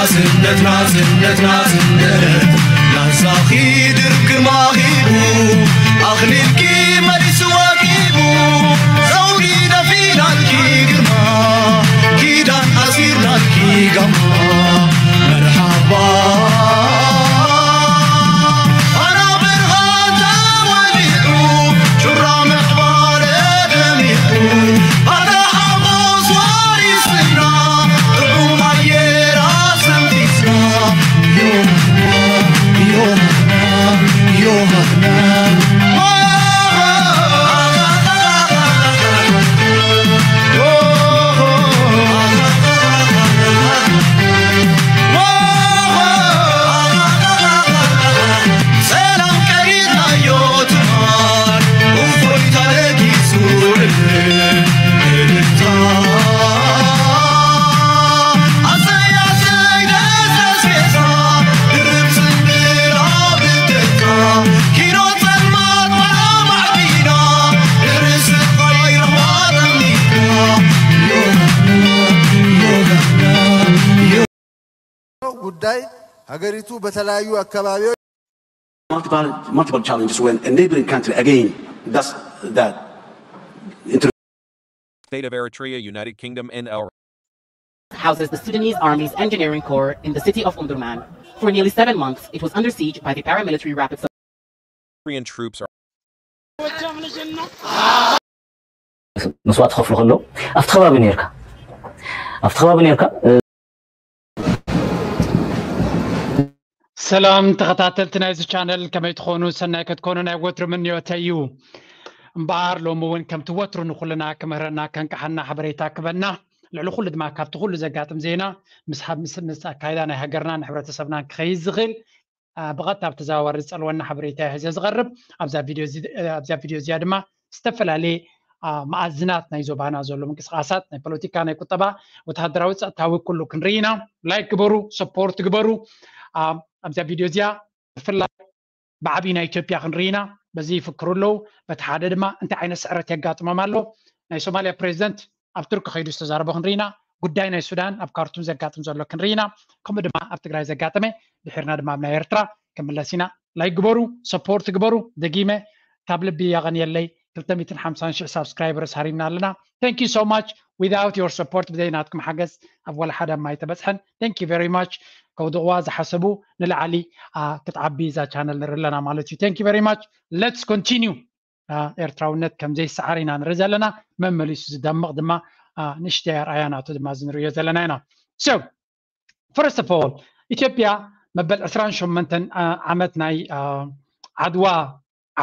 نترازن نترازن نترازن لحظة خيدر كرما غيبو أغني الكي مريس واقيبو زوري دفينا الكي كرما كيدان ሀገሪቱ በተለያዩ አካባቢዎች multiple challenges when a neighboring country again does that. State of Eritrea, United Kingdom, and El. houses the Sudanese Army's Engineering Corps in the city of Omdurman. For nearly seven months, it was under siege by the paramilitary rapid. Syrian troops are. መስዋዕት ክኸፍሉ ከሎ ኣብቲ ከባቢ ኣብቲ ከባቢ ሰላም ተኸታተልቲ ናይዚ ቻነል ከመይ ትኾኑ ሰናይ ከትኮኑ ናይ ወትሪ ምንዮተ እዩ እምበኣር ሎሚ እውን ከምቲ ወትሩ ንኩልና ክምህረና ከንቃሓና ሓበሬታ ክበና ልዕሊ ኩሉ ድማ ካብቲ ኩሉ ዘጋጥም ዜና ምስ ኣካይዳ ናይ ሃገርናን ሕብረተሰብናን ክኸይድ ዝኽእል ብቐጥታ ኣብ ተዘዋዋሪ ዝፀልወና ሓበሬታ ሒዘ ዝቐርብ ኣብዛ ቪድዮ እዚያ ድማ ዝተፈላለየ መኣዝናት ናይ ዞባና ዘሎ ምንቅስቃሳት ናይ ፖለቲካ ናይ ቁጠባ ወተሃደራዊ ፀጥታዊ ኩሉ ክንርኢ ኢና ላይክ ግበሩ ሰፖርት ግበሩ ኣብዛ ቪድዮ እዚኣ ብፍላይ ብዓብዪ ናይ ኢትዮጵያ ክንርኢና በዚ ይፍክሩ ኣለዉ በቲ ሓደ ድማ እንታይ ዓይነት ስዕረት የጋጥሞም ኣሎ ናይ ሶማልያ ፕሬዚደንት ኣብ ቱርኪ ከይዱ ዝተዛረቦ ክንርኢና ጉዳይ ናይ ሱዳን ኣብ ካርቱም ዘጋጥም ዘሎ ክንርኢና ከምኡ ድማ ኣብ ትግራይ ዘጋጥመ ድሕርና ድማ ኣብ ናይ ኤርትራ ክምለስ ኢና ላይ ግበሩ ሰፖርት ግበሩ ደጊመ ካብ ልቢ ያቐንየለይ 350 سبسكرايبرز هارينا لنا ثانك يو سو ماتش without your support بديناتكم حقز أول حدا ما يتبسحن thank you very much كودوا حسبوا نلعلي كتعب بيزا channel لنا مالتي thank you very much let's continue ኤርትራውነት ከምዘይ ሰዓር ኢና ንርኢ ዘለና መመሊሱ ዝደምቕ ድማ ንእሽተይ ኣርኣያናቱ ድማ ዝንሪኦ ዘለና ኢና so first of all ኢትዮጵያ መበል 28 ዓመት ናይ ዓድዋ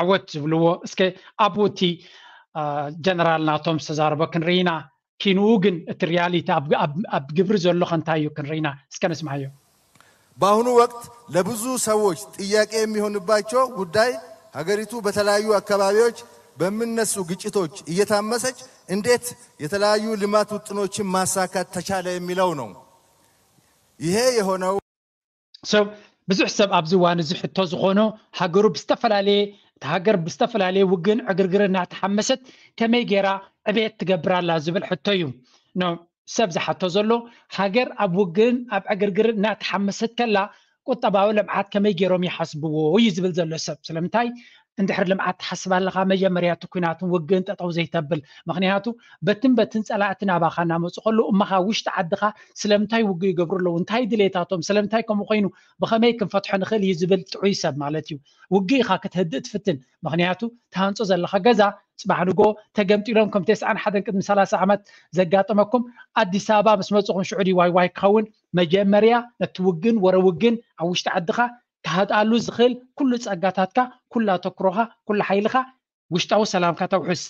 ዓወት ዝብልዎ እስ ኣብ ጀነራልና ቶም ዝተዛረበ ክንርኢና ኪንኡ ግን እቲ ሪያሊቲ ኣብ ግብሪ ዘሎ ከንታይ እዩ ክንርኢና እስከ ነስማዓዮ በአሁኑ ወቅት ለብዙ ሰዎች ጥያቄ የሚሆንባቸው ጉዳይ ሀገሪቱ በተለያዩ አካባቢዎች በምነሱ ግጭቶች እየታመሰች እንዴት የተለያዩ ልማት ውጥኖችን ማሳካት ተቻለ የሚለው ነው። ይሄ የሆነው ብዙሕ ሰብ ኣብዚ እዋን እዚ ሕቶ ዝኾኖ ሃገሩ ብዝተፈላለየ እ ሃገር ብዝተፈላለዩ ውግን ዕግርግሪን እናተሓመሰት ከመይ ገይራ ዕቤየት ትገብርላ ዝብል ሕቶ እዩ ሰብ ዝሓቶ ዘሎ ሃገር ኣብ ውግን ኣብ ዕግርግርን እናተሓመሰት ከላ ቁጠባዊ ልምዓት ከመይ ገይሮም ይሓስብዎ እዩ ዝብል ዘሎ ሰብ ስለምንታይ እንድሕር ልምዓት ትሓስብ ኣለካ መጀመርያቱ ኩናቱ ውግን ጠጠው ዘይተብል ምክንያቱ በትን በትን ፀላእቲ ናባካ እናመፁ ከሉ እማካ ውሽጢ ዓድካ ስለምንታይ ውግ ይገብሩ ኣለዉ እንታይ ድሌታቶም ስለምንታይ ከምኡ ኮይኑ ብከመይ ክንፈትሖ ንኽእል እዩ ዝብል ጥዑይ ሰብ ማለት እዩ ውጊ ኢካ ክትህድእ ትፍትን ምክንያቱ ተሃንፆ ዘለካ ገዛ ፅባሕ ንጎ ተገምጢሎም ከም ተስዓን ሓደን ቅድሚ 30 ዓመት ዘጋጠመኩም ኣዲስ ኣበባ ምስ መፅኹም ሽዑ ድዋይዋይ ክኸውን መጀመርያ ነቲ ውግን ወረ ውግን ኣብ ውሽጢ ዓድካ ክሃጣሉ ዝኽእል ኩሉ ፀጋታትካ ኩላ ተክሮኻ ኩላ ሓይልኻ ውሽጣዊ ሰላምካ ተውሕስ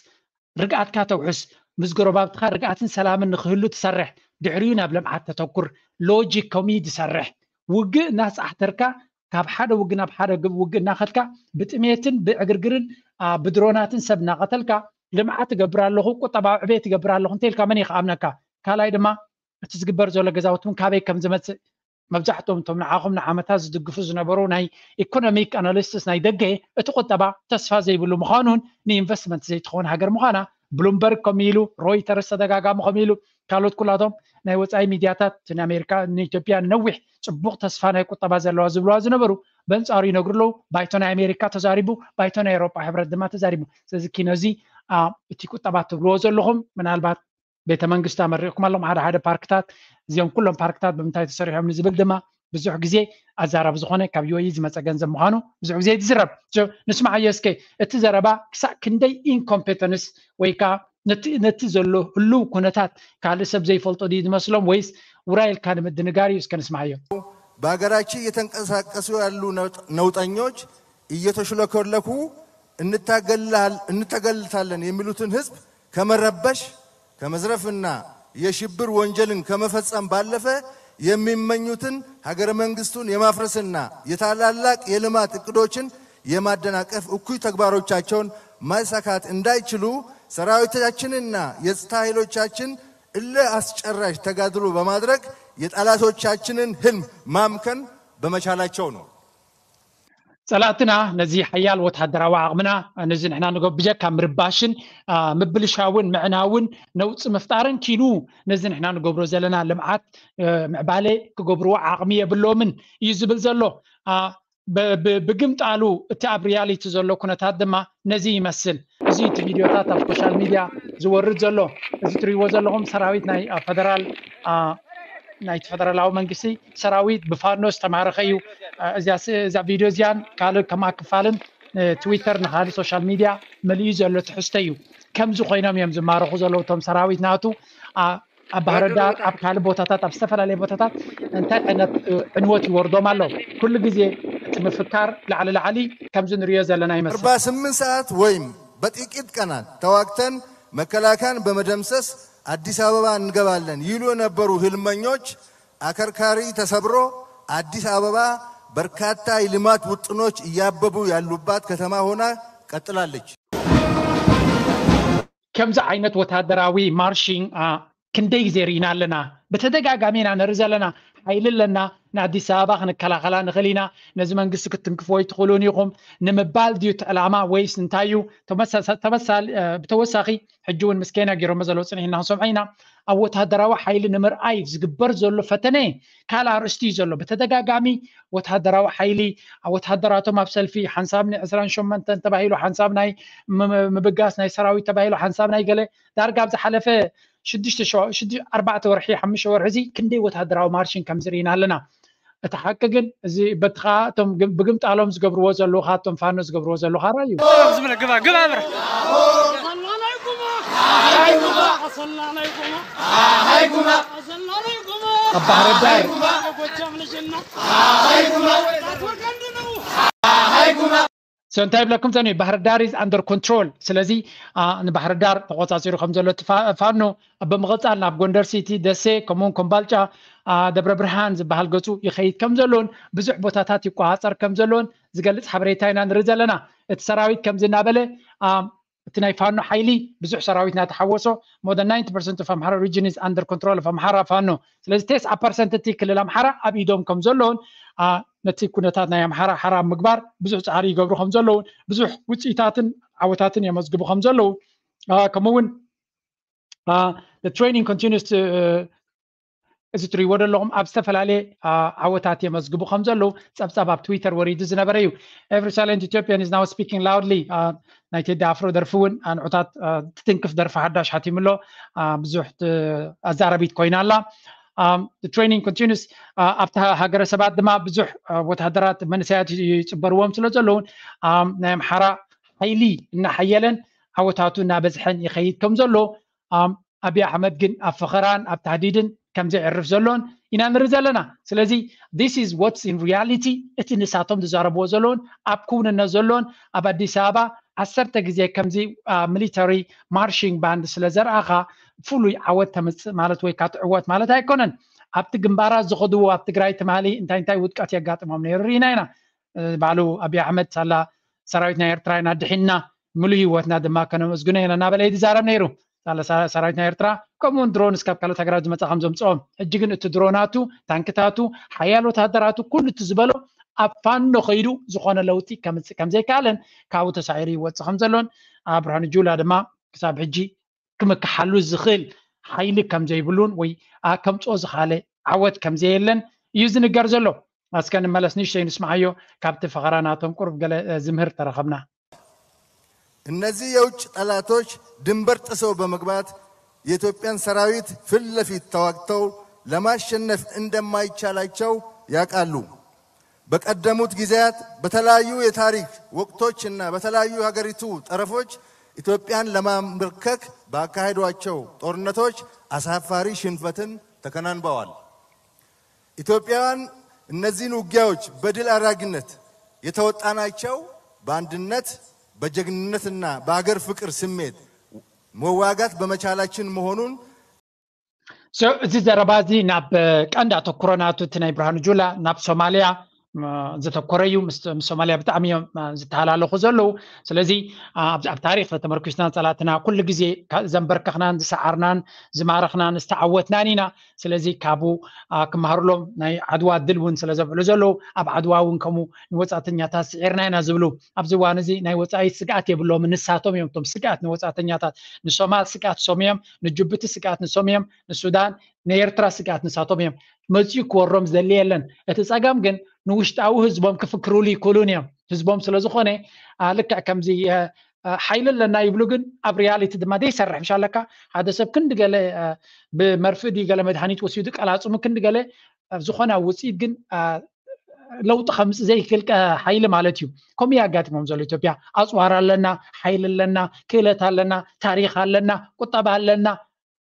ርግኣትካ ተውሕስ ምስ ጎረባብትካ ርግኣትን ሰላምን ንክህሉ ትሰርሕ ድሕሪኡ ናብ ልምዓት ተተኩር ሎጂክ ከምኡ ትሰርሕ ውግእ እናፃሕተርካ ካብ ሓደ ውግእ ናብ ሓደ ውግእ እናኸድካ ብጥሜትን ብዕግርግርን ብድሮናትን ሰብ እናቐተልካ ልምዓት ትገብር ኣለኹ ቁጠባዊ ዕብየ ትገብር ኣለኹ እንተኢልካ መን ይከኣምነካ ካልኣይ ድማ እቲ ዝግበር ዘሎ ገዛውቲ እውን ካበይ ከም ዝመፅእ መብዛሕትኦም እቶም ንዓኹም ንዓመታት ዝድግፉ ዝነበሩ ናይ ኢኮኖሚክ ኣናሊስስ ናይ ደገየ እቲ ቁጠባ ተስፋ ዘይብሉ ምኳኑን ንኢንቨስትመንት ዘይትኸውን ሃገር ምኳና ብሉምበርግ ከምኢሉ ሮይተርስ ተደጋጋሚ ከምኢሉ ካልኦት ኩላቶም ናይ ወፃኢ ሚድያታት ኣ ንኢዮጵያ ነዊሕ ፅቡቅ ተስፋ ናይ ቁጠባ ዘለዋ ዝብልዋ ዝነበሩ በንፃሩ ይነግሩ ኣለው ባይቶ ናይ ኣሜሪካ ተዛሪቡ ባይቶ ናይ ኤሮጳ ሕብረት ድማ ተዛሪቡ ስለዚ ኪነእዚ እቲ ቁጠባ ትብልዎ ዘለኹም ምናልባት ቤተ መንግስቲ መሪቕኩም ኣሎም ሓደ ሓደ ፓርክታት እዚኦም ኩሎም ፓርክታት ብምንታይ ተሰሪሖም ንዝብል ድማ ብዙሕ ግዜ ኣዛራብ ዝኮነ ካብ ዩወይ ዝመፀ ገንዘብ ምኳኑ ብዙሕ ግዜ ዝዝረብ ንስማዓ ስከ እቲ ዘረባ ክሳዕ ክንደይ ኢንኮምፔተንስ ወይ ከዓ ነቲ ዘሎ ህሉው ኩነታት ካልእ ሰብ ዘይፈልጦ ድዩ ዝመስሎም ወይስ ውራይልካ ንምድንጋር እዩ እስከ ንስማዓ እዮም በሀገራችን እየተንቀሳቀሱ ያሉ ነውጠኞች እየተሽለከለኩ እንተገልታለን የሚሉትን ህዝብ ከመረበሽ ከመዝረፍና የሽብር ወንጀልን ከመፈጸም ባለፈ የሚመኙትን ሀገረ መንግስቱን የማፍረስና የታላላቅ የልማት እቅዶችን የማደናቀፍ እኩይ ተግባሮቻቸውን ማሳካት እንዳይችሉ ሰራዊቶቻችንና የጸጥታ ኃይሎቻችን እልህ አስጨራሽ ተጋድሎ በማድረግ የጠላቶቻችንን ህልም ማምከን በመቻላቸው ነው። ጸላእትና ነዚ ሓያል ወተሃደራዊ ዓቕምና ነዚ ንሕና ንገብዮ ካብ ምርባሽን ምብልሻውን ምዕናውን ነውፂ ምፍጣርን ኪኑ ነዚ ንሕና ንገብሮ ዘለና ልምዓት ምዕባለ ክገብርዎ ዓቕሚ የብሎምን እዩ ዝብል ዘሎ ብግምጣሉ እቲ ኣብ ሪያሊቲ ዘሎ ኩነታት ድማ ነዚ ይመስል እዚ እቲ ቪድዮታት ኣብ ሶሻል ሚድያ ዝወርድ ዘሎ እዚ ትርእይዎ ዘለኹም ሰራዊት ናይ ፈደራል ናይ ትፈደራላዊ መንግስቲ ሰራዊት ብፋኖ ዝተማረኸ እዩ እዛ ቪድዮ እዚያን ካልእ ከምኣ ክፋልን ትዊተር ንካሊእ ሶሻል ሚድያ መሊኡ ዘሎ ትሕዝቶ እዩ ከምዚ ኮይኖም እዮም ዝማርኹ ዘለዉ እቶም ሰራዊት ናቱ ኣብ ባህርዳር ኣብ ካልእ ቦታታት ኣብ ዝተፈላለየ ቦታታት እንታይ ዓይነት ዕንወት ይወርዶም ኣሎ ኩሉ ግዜ እቲ ምፍካር ላዕሊ ላዕሊ ከምዚ ንሪኦ ዘለና ይመስል 48 ሰዓት ወይም በጥቂት ቀናት ተዋግተን መከላከያን በመደምሰስ አዲስ አበባ እንገባለን ይሉ የነበሩ ህልመኞች አከርካሪ ተሰብሮ አዲስ አበባ በርካታ የልማት ውጥኖች እያበቡ ያሉባት ከተማ ሆና ቀጥላለች። ከምዚ ዓይነት ወታደራዊ ማርሽንግ ክንደይ ግዜ ርኢና ኣለና ብተደጋጋሚ ኢና ንርኢ ዘለና ሓይሊ ኣለና ንኣዲስ ኣበባ ክንከላኸላ ንኽእል ኢና ነዚ መንግስቲ ክትንክፎ ይትኽእሉን ኢኹም ንምባል ድዩ ዕላማ ወይስ እንታይ እዩ ብተወሳኺ ሕጂ እውን ምስከና ገይሮሞ ዘለዎ ፅኒሕና ክንሰምዖ ኢና ኣብ ወታደራዊ ሓይሊ ንምርኣይ ዝግበር ዘሎ ፈተነ ካልእ ኣርእስቲ እዩ ዘሎ ብተደጋጋሚ ወታደራዊ ሓይሊ ኣብ ወታደራቶም ኣብ ሰልፊ ሓንሳብ ን 28 ተባሂሉ ሓንሳብ ናይ ምብጋስ ናይ ሰራዊት ተባሂሉ ሓንሳብ ናይ ገለ ዳርጋ ብዝሓለፈ ሽዱሽተ ሽዱ ኣርባዕተ ወርሒ ሓሙሽተ ወርሒ እዚ ክንደይ ወታደራዊ ማርሽን ከም ዝርኢና ኣለና እቲ ሓቂ ግን እዚ በቲ ከዓ እቶም ብግምጣሎም ዝገብርዎ ዘለዉ ካ እቶም ፋኖ ዝገብርዎ ዘለዉ ካ እዩ ኣብ ባሕሪ ዳር سو እንታይ ይብለኩም ዘኒ ባህር ዳር ኢዝ ኣንደር ኮንትሮል ስለዚ ንባሕሪ ዳር ተቆፃፂሩ ከም ዘሎ ፋኖ ብምቕፃል ናብ ጎንደር ሲቲ ደሴ ከምኡውን ኮምባልጫ ደብረ ብርሃን ዝበሃል ገፁ ይኸይድ ከም ዘሎን ብዙሕ ቦታታት ይቆፃፀር ከም ዘሎን ዝገልፅ ሓበሬታ ኢና ንርኢ ዘለና እቲ ሰራዊት ከምዚ እናበለ እቲ ናይ ፋኖ ሓይሊ ብዙሕ ሰራዊት እናተሓወሶ ሞር ናንቲ ፐርሰንት ፍ ኣምሓራ ሪጅን ኢዝ ኣንደር ኮንትሮል ኣምሓራ ፋኖ ስለዚ ቴስዓ ፐርሰንት እቲ ክልል ኣምሓራ ኣብ ኢዶም ከም ዘሎን ነቲ ኩነታት ናይ ኣምሓራ ሓራም ምግባር ብዙሕ ፃዕሪ ይገብሩ ከም ዘለውን ብዙሕ ውፅኢታትን ዓወታትን የመዝግቡ ከም ዘለው ከምኡ ውን ትሬኒንግ ኮንቲኒስ እዚ እትርእይዎ ዘለኹም ኣብ ዝተፈላለየ ዓወታት የመዝግቡ ከም ዘለው ፀብፀብ ኣብ ትዊተር ወሪዱ ዝነበረ እዩ ኤቨሪ ሳለንት ኢትዮጵያን ኢዝ ናው ስፒኪንግ ላውድሊ ናይ ቴዲ ኣፍሮ ደርፊ እውን ኣንዑታት ትትንክፍ ደርፊ ሓዳሽ ሓቲሙ ኣሎ ብዙሕ ኣዛረቢት ኮይና ኣላ the training continues after hagar sabat dama bzuh wathadarat manasayat yitbarwom sulo zalon um nam hara hayli na hayalan hawatatu na bzhan yakhayit kom zalo um abi ahmed gin afkharan ab tahdidin kam zayarf zalon ina nrizalana selezi this is what's in reality it in satom zarabo zalon ab kun na zalon ab addisaba asarta gize kam military marching band sulo zaraqa ፍሉይ ዓወት ተምፅእ ማለት ወይ ከዓ ትዕወት ማለት ኣይኮነን ኣብቲ ግንባራት ዝኸድዎ ኣብ ትግራይ ትማሊ እንታይ እንታይ ውድቀት የጋጥሞም ነይሩ ርኢና ኢና ባዕሉ ኣብዪ ኣሕመድ ሳላ ሰራዊት ናይ ኤርትራ ኢና ድሒና ሙሉእ ሂወትና ድማ ከነመስግኖ ኢና እናበለ ይዛረብ ነይሩ ሰራዊት ናይ ኤርትራ ከምኡውን ድሮን እስካብ ካልኦት ሃገራት ዝመፅእ ከም ዘምፅኦም ሕጂ ግን እቲ ድሮናቱ ታንክታቱ ሓያል ወታደራቱ ኩሉ እቲ ዝበሎ ኣብ ፋኖ ከይዱ ዝኾነ ለውጢ ከምፅእ ከም ዘይከኣለን ካብኡ ተሳዒሩ ይወፅእ ከም ዘሎን ኣብ ብርሃኑ ጁላ ድማ ክሳብ ሕጂ ክምክሓሉ ዝኽእል ሓይሊ ከም ዘይብሉን ወይ ከምፅኦ ዝካለ ዓወት ከምዘየለን እዩ ዝንገር ዘሎ ኣስከ ንመለስ ንእሽተይ ንስማዓዮ ካብቲ ፈቐራ ናቶም ቁርብ ገለ ዝምህር ተረኸብና እነዚህ የውጭ ጠላቶች ድንበር ጥሰው በመግባት የኢትዮጵያን ሰራዊት ፊት ለፊት ተዋግተው ለማሸነፍ እንደማይቻላቸው ያውቃሉ። በቀደሙት ጊዜያት በተለያዩ የታሪክ ወቅቶችና በተለያዩ ሀገሪቱ ጠረፎች ኢትዮጵያን ለማንበርከክ ባካሄዷቸው ጦርነቶች አሳፋሪ ሽንፈትን ተከናንበዋል። ኢትዮጵያውያን እነዚህን ውጊያዎች በድል አድራጊነት የተወጣናቸው በአንድነት በጀግንነትና በሀገር ፍቅር ስሜት መዋጋት በመቻላችን መሆኑን እዚ ዘረባ እዚ ናብ ቀንዲ ኣተኩሮናቱ እቲ ናይ ብርሃኑ ጁላ ናብ ሶማልያ ዘተኮረዩ ምስ ሶማልያ ብጣዕሚ እዮም ዝተሃላለኹ ዘለዉ ስለዚ ኣብ ታሪክ ተመርኪስናን ፀላትና ኩሉ ግዜ ዘንበርከኽናን ዝሰዓርናን ዝማረኽናን ዝተዓወትናን ኢና ስለዚ ካብኡ ክመሃርሎም ናይ ዓድዋ ድል እውን ስለዘብዕሉ ዘለዉ ኣብ ዓድዋ እውን ከምኡ ንወፃእተኛታት ስዒርና ኢና ዝብሉ ኣብዚ እዋን እዚ ናይ ወፃኢ ስጋኣት የብሎም ንሳቶም እዮም እቶም ስጋኣት ንወፃእተኛታት ንሶማል ስጋኣት ሶም እዮም ንጅቡቲ ስጋኣት ንሶም እዮም ንሱዳን ንኤርትራ ስጋኣት ንሳቶም እዮም መፅኡ ክወሮም ዝደሊ የለን እቲ ፀገም ግን ንውሽጣዊ ህዝቦም ክፍክርሉ ይክእሉን እዮም ህዝቦም ስለዝኮነ ልክዕ ከምዚ ሓይሊ ኣለና ይብሉ ግን ኣብ ሪያሊቲ ድማ ደይሰርሕ ምሻ ኣለካ ሓደ ሰብ ክንዲ ገለ ብመርፍእ ድ ገለ መድሃኒት ወሲዱ ቀላፅሙ ክንዲ ገለ ዝኾነ ውፅኢት ግን ለውጢ ከምፅ ዘይክእል ሓይሊ ማለት እዩ ከምኡ ኣጋጢሞም ዘሎ ኢትዮጵያ ኣፅዋር ኣለና ሓይሊ ኣለና ክእለት ኣለና ታሪክ ኣለና ቁጠባ ኣለና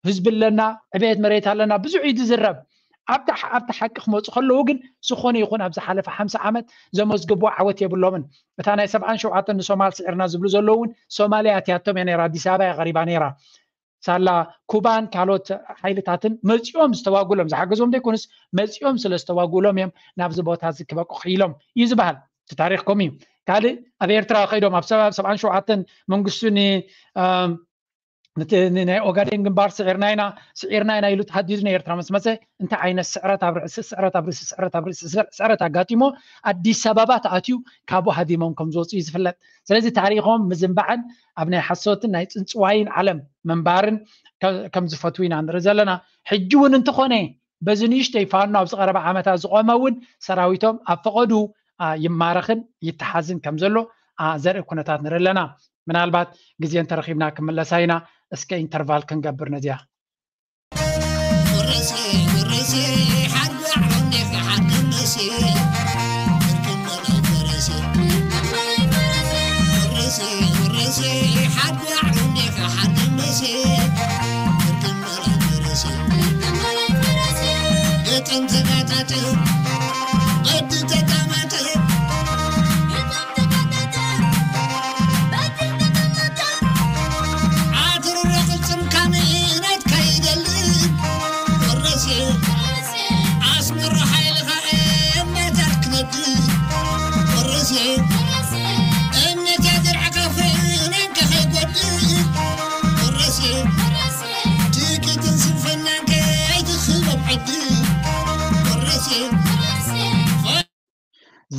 ህዝቢ ኣለና ዕብት መሬት ኣለና ብዙሕ እዩ ዝዝረብ ኣብታ ኣብቲ ሓቂ ክመፁ ከለዉ ግን ዝኾነ ይኹን ኣብ ዝሓለፈ ሓምሳ ዓመት ዘመዝግብዎ ዓወት የብሎምን እታ ናይ ሰብዓን ሸውዓተን ንሶማል ስዕርና ዝብሉ ዘለዉ እውን ሶማልያ እትያቶም እያ ነራ ኣዲስ ኣበባ እያ ቀሪባ ነይራ ሳላ ኩባን ካልኦት ሓይልታትን መፂኦም ዝተዋግሎም ዝሓገዞም ዘይኮንስ መፂኦም ስለ ዝተዋግሎም እዮም ናብዚ ቦታ ዝክበቁ ክኢሎም እዩ ዝበሃል እቲ ታሪክኩም እዩ ካልእ ኣብ ኤርትራ ከይዶም ኣብ ሰባን ሸውዓተን መንግስቱ ናይ ኦጋዴን ግንባር ስዒርናኢና ስዒርናኢና ኢሉ ተሓዲዱ ንኤርትራ ምስ መፀ እንታይ ዓይነት ስዕረት ኣብ ርእሲ ስዕረት ኣብ ርእሲ ስዕረት ኣብ ርእሲ ስዕረት ኣጋጢሞ ኣዲስ ኣበባ ተኣትዩ ካብኡ ሃዲሞም ከም ዝወፅኡ ዝፍለጥ ስለዚ ታሪኮም ምዝንባዕን ኣብ ናይ ሓሶትን ናይ ፅንፅዋይን ዓለም ምንባርን ከም ዝፈትው ኢና ንርኢ ዘለና ሕጂ እውን እንተኾነ በዚ ንእሽተይ ፋኖ ኣብ ዝቀረበ ዓመታት ዝቆመ እውን ሰራዊቶም ኣብ ፈቐዱ ይማረኽን ይተሓዝን ከም ዘሎ ዘርኢ ኩነታት ንርኢ ኣለና ምናልባት ግዜ እንተረኪብና ክምለሳ ኢና እስከ ኢንተርቫል ክንገብር ነዚያ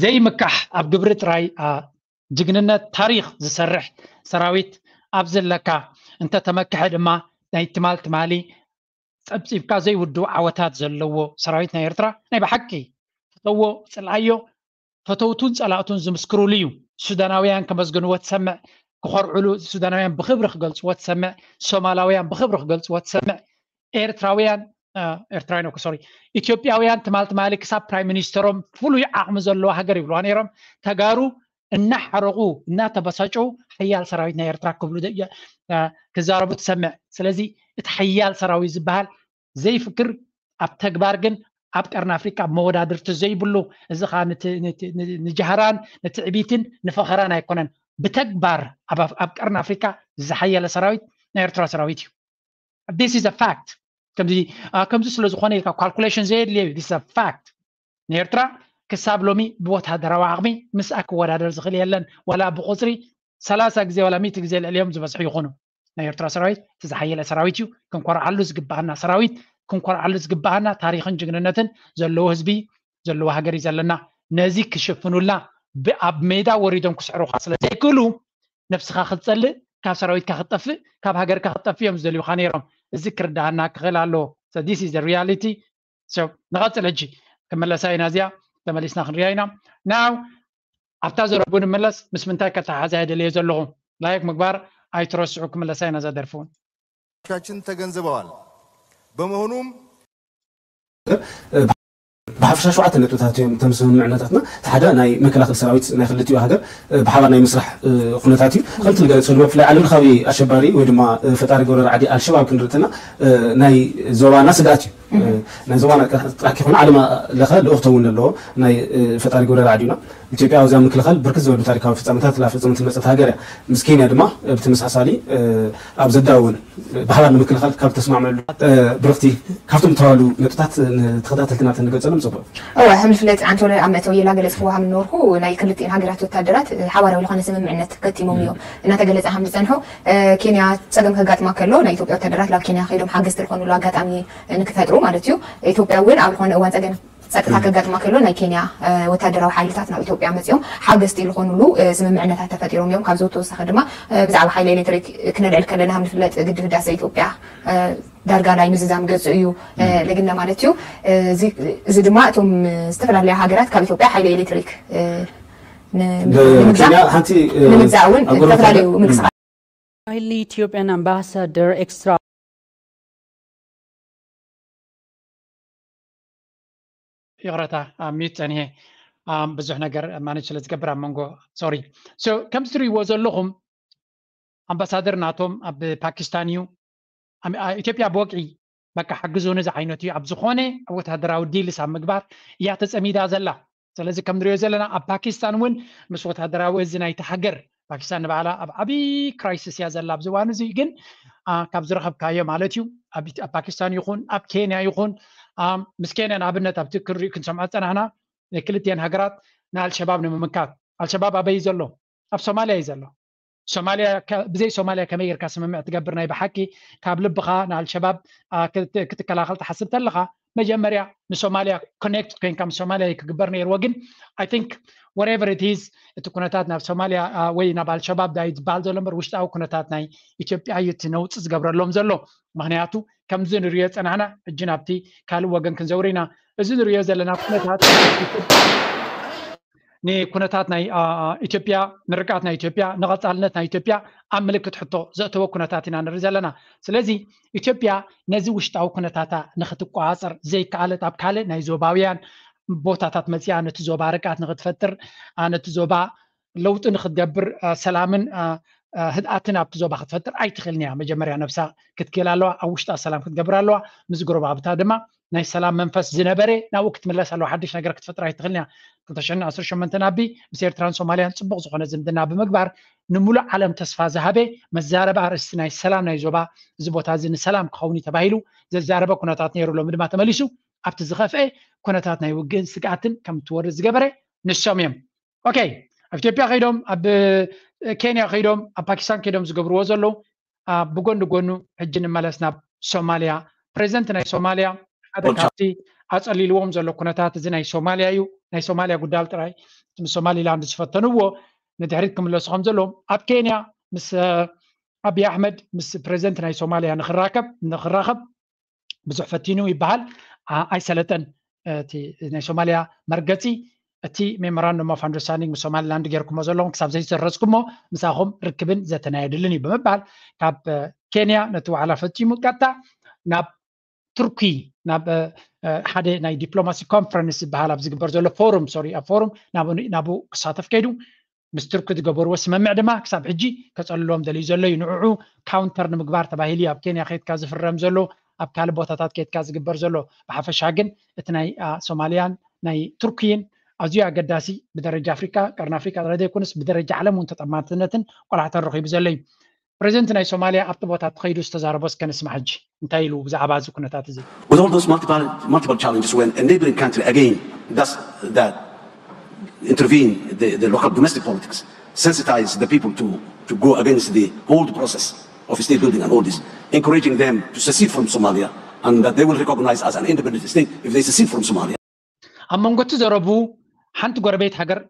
ዘይምካሕ ኣብ ግብሪ ጥራይ ጅግንነት ታሪክ ዝሰርሕ ሰራዊት ኣብ ዘለካ እንተተመክሐ ድማ ናይ ትማል ትማሊ ፀብፂብካ ዘይውድብ ዓወታት ዘለዎ ሰራዊት ናይ ኤርትራ ናይ ብሓቂ ፈተዎ ፅልኣዮ ፈተውቱን ፀላእቱን ዝምስክርሉ እዩ ሱዳናውያን ከመስግንዎ ትሰምዕ ክኮርዕሉ ሱዳናውያን ብክብሪ ክገልፅዎ ትሰምዕ ሶማላውያን ብክብሪ ክገልፅዎ ትሰምዕ ኤርትራውያን ኤርትራዊ ነኩ ሶሪ ኢትዮጵያውያን ትማል ትማሊ ክሳብ ፕራይም ሚኒስተሮም ፍሉይ ዓቕሚ ዘለዎ ሃገር ይብልዋ ነይሮም ተጋሩ እናሓረቁ እናተበሳጩ ሓያል ሰራዊት ናይ ኤርትራ ክብሉ ክዛረቡ ትሰምዕ ስለዚ እቲ ሓያል ሰራዊት ዝበሃል ዘይፍክር ኣብ ተግባር ግን ኣብ ቀርኒ ኣፍሪካ መወዳድርቲ ዘይብሉ እዚ ከዓ ንጃህራን ነቲ ዕቢትን ንፈኸራን ኣይኮነን ብተግባር ኣብ ቀርኒ ኣፍሪካ ዝሓየለ ሰራዊት ናይ ኤርትራ ሰራዊት እዩ ስ ፋክት ከምዚ ከምዚ ስለዝኮነ ኢልካ ካልሌሽን ዘየድል እዩ ኣ ፋት ንኤርትራ ክሳብ ሎሚ ብቦታደራዊ ዓቅሚ ምስኣ ክወዳደር ዝኽእል የለን ዋላ ብቁፅሪ ሰላ0 ግዜ ላ ሚት ግዜ ዝዕልዮም ዝበዝሑ ይኹኑ ናይ ኤርትራ ሰራዊት ትዝሓየለ ሰራዊት እዩ ክንርዓሉ ዝግባሃና ሰራዊት ክንርዓሉ ዝግባሃና ታሪክን ጅግንነትን ዘለው ህዝቢ ዘለዎ ሃገር እዩ ዘለና ነዚ ክሽፍኑልና ብኣብ ሜዳ ወሪዶም ክስዕሩካ ስለዘይክህሉ ነብስካ ክትፀልእ ካብ ሰራዊትካ ክትጠፍእ ካብ ሃገርካ ክትጠፍ እዮም ዝደልዩካ ነይሮም ذكر دعنا كغلا لو so this is the reality so نغسل اجي كملا ساينا زيا تمليس ناخن ريانا now after the ربون ملس مس من تاكا تحازا هيدا اللي يزل لغم لايك مقبار اي ترس عكم الله ساينا زا درفون كاتشن تغنزبوال بمهنوم ብሓፈሻ ሸውዓተ ነጥብታት እዮም እቶም ስምምዕነታትና እቲ ሓደ ናይ መከላኸሊ ሰራዊት ናይ ክልቲኡ ሃገር ብሓባር ናይ ምስራሕ ኩነታት እዩ ከምቲ ዝገለፀሉ ብፍላይ ዓለም ለኻዊ ኣሸባሪ ወይ ድማ ፈጣሪ ገበረ ረዓዲ ኣልሸባብ ክንርኢ ተለና ናይ ዞባና ስጋኣት እዩ ናይ ዞባ ተኣኪብና ዓለም ለኸ ልእኽቶ እውን ኣለዎ ናይ ፈጣሪ ግብረ ርዓድዩና ኢትዮጵያ ኣብዚያ ምክልኻል ብርክት ዝበሉ ታሪካዊ ፍፃመታት ላፈፀመት መፀት ሃገር እያ ምስ ኬንያ ድማ ብተመሳሳሊ ኣብ ዘዳውን ባህላ ንምክልኻል ካብ ተስማዕመሉ ብርክቲ ካብቶም ተባሉ ነጥታት ተኸታተልትና ንገልፀሎም ፅቡቅ እዋ ከምዝፍለጥ ዓንቲ ኣብ መእተዊ የላ ገለ ፅፍዋ ናይ ክልቲኤን ሃገራት ወታደራት ሓባራዊ ዝኾነ ስምምዕነት ከቲሞም እዮም እናተገለፀ ከም ዝፀንሑ ኬንያ ፀገም ከጋጥማ ከሎ ናይ ኢትዮጵያ ወታደራት ናብ ኬንያ ከይዶም ሓገዝቲ ዝኾኑሉ ኣጋጣሚ ንክፈጥሩ ዝነበሩ ማለት እዩ ኢትዮጵያ እውን ኣብ ዝኾነ እዋን ፀገም ፀጥታ ከጋጥማ ከሎ ናይ ኬንያ ወታደራዊ ሓይልታት ናብ ኢትዮጵያ መፅኦም ሓገዝቲ ዝኾኑሉ ስምምዕነታት ተፈጢሮም እዮም ካብዚ ተወሳኺ ድማ ብዛዕባ ሓይሊ ኤሌትሪክ ክነልዕል ከለና ንፍለጥ ግድብ ህዳሰ ኢትዮጵያ ዳርጋ ናይ ምዝዛም ገፅ እዩ ልግነ ማለት እዩ እዚ ድማ እቶም ዝተፈላለዩ ሃገራት ካብ ኢትዮጵያ ሓይሊ ኤሌትሪክ ንምግዛእ እውን ዝተፈላለዩ ምንቅስቃስ ኢትዮጵያን ኣምባሳደር ኤክስትራ يقرأتا ميت يعني بزح نجر ما نشلت جبرة منجو sorry so كم سري وزن لهم أمباسادر ناتوم أب باكستانيو أم إثيوبيا بوقعي بك حجزون إذا عينتي أب زخونة أو تهدرا وديل سام مغبار يا تصميدا زلا سلازي كم دريو زلنا اب باكستان እውን ምስ ወታደራዊ ازنا ናይቲ ሃገር ፓኪስታን ንባዕላ ኣብ ዓብዪ ክራይሲስ እያ ዘላ ኣብዚ እዋን እዚ ግን ካብ ዝረኸብካዮ ማለት እዩ ኣብ ፓኪስታን ይኹን ኣብ ምስኬንን ኣብነት ኣብቲ ክንሪኡ ክንሰምዖ ፀናሕና ናይ ክልትኤን ሃገራት ንኣልሸባብ ንምምካት ኣልሸባብ ኣበይ ዘሎ ኣብ ሶማልያ እዩ ዘሎ سوماليا بزي سوماليا كمير كاسممع تقبرنا بحكي كاب لبخا نال الشباب كتكلاخل تحسب تلخا مجمريا نسوماليا كونكت كين كم سوماليا كقبرنا يروقن I think whatever it is እቲ ኩነታት ናብ ሶማልያ ወይ ናብ ኣልሸባብ ዳ ዝበሃል ዘሎ እምበር ውሽጣዊ ኩነታት ናይ ኢትዮጵያ እዩ እቲ ነውፅእ ዝገብረሎም ዘሎ ምክንያቱ ከምዚ ንሪኦ ፀናሕና ሕጂ ናብቲ ካልእ ወገን ክንዘውር ኢና እዚ ንሪኦ ዘለና ኩነታት ንኩነታት ናይ ኢትዮጵያ ንርቃት ናይ ኢትዮጵያ ንቐፃልነት ናይ ኢትዮጵያ ኣብ ምልክት ሕቶ ዘእተወ ኩነታት ኢና ንርኢ ዘለና ስለዚ ኢትዮጵያ ነዚ ውሽጣዊ ኩነታታ ንክትቋፅር ዘይከኣለት ኣብ ካልእ ናይ ዞባውያን ቦታታት መፅያ ነቲ ዞባ ርቃት ንክትፈጥር ነቲ ዞባ ለውጢ ንክትገብር ሰላምን ህድኣትን ኣብቲ ዞባ ክትፈጥር ኣይትኽእልኒያ መጀመርያ ነብሳ ክትክእል ኣለዋ ኣብ ውሽጣ ሰላም ክትገብር ኣለዋ ምስ ጎረባብታ ድማ ناي سلام منفس زنبري نا وقت من لسه لو حدش نقرأ كتفترة هي تغلنا كنت عشان عصر شو من تنابي بسير تران سوماليان تبغ زخنا زمدنا بمقبر نمول عالم تصفى زهبي مزارة بعر السناي سلام ناي زبا زبوت هذا السلام خوني تباهلو زارة بكونا تعطني رولو مدمع تمليسو عبت الزخاف ايه تعطني وقين سقعتن كم تورز قبري نشام يم اوكي افتيبيا غيدوم اب كينيا غيدوم اب باكستان غيدوم زقبرو وزولو بقونو قونو هجن مالاسنا سوماليا بريزنتنا سوماليا ካብዚ ኣፀሊልዎም ዘሎ ኩነታት እዚ ናይ ሶማልያ እዩ ናይ ሶማልያ ጉዳል ጥራይ ስ ሶማሊላንድ ዝፈተንዎ ንድሕሪት ክምለሱከም ዘለዎም ኣብ ኬንያ ምስ ኣብዪ ኣሕመድ ምስ ፕረዚደንት ናይ ሶማልያ ንኽራከብ ብዙሕ ፈቲኑ ይበሃል ኣይሰለጠንናይ ሶማልያ መርገፂ እቲ ሜሞራንድ ማፋንዶሳኒ ስ ሶማሊላንድ ገርኩዎ ዘለዎም ክሳብ ዘይሰረፅኩሞ ምስኹም ርክብን ዘተናየድልን እዩ ብምበሃል ካብ ኬንያ ነቲ ዋዕላ ፈቲኑ ቀታ ቱርኪ ናብ ሓደ ናይ ዲፕሎማሲ ኮንፈረንስ ዝበሃል ኣብ ዝግበር ዘሎ ፎሩም ሶሪ ኣብ ፎሩም ናብኡ ክሳተፍ ከይዱ ምስ ቱርክ ዝገበርዎ ስምምዕ ድማ ክሳብ ሕጂ ከፀልሎም ደልዩ ዘሎ እዩ ንዕዑ ካውንተር ንምግባር ተባሂሉ ኣብ ኬንያ ከትካ ዝፍረም ዘሎ ኣብ ካልእ ቦታታት ከትካ ዝግበር ዘሎ ብሓፈሻ ግን እቲ ናይ ሶማልያን ናይ ቱርክን ኣዝዩ ኣገዳሲ ብደረጃ ኣፍሪካ ቀርኒ ኣፍሪካ ረደ ይኮንስ ብደረጃ ዓለም እውን ተጠማትነትን ቆላሕተ ረኪቡ ዘሎ እዩ ፕረዚደንት ናይ ሶማልያ ኣብቲ ቦታ ተኸይዱ ዝተዛረቦ እስከንስማ ሕጂ እንታይ ኢሉ ብዛዕባ እዚ ኩነታት እዚ intervene the, the local domestic politics, sensitize the people to, to go against the whole process of state building and all this, encouraging them to secede from Somalia and that they will recognize as an independent state if they secede from Somalia. ኣብ መንጎ እቲ ዘረቡ ሓንቲ ጎረቤት ሃገር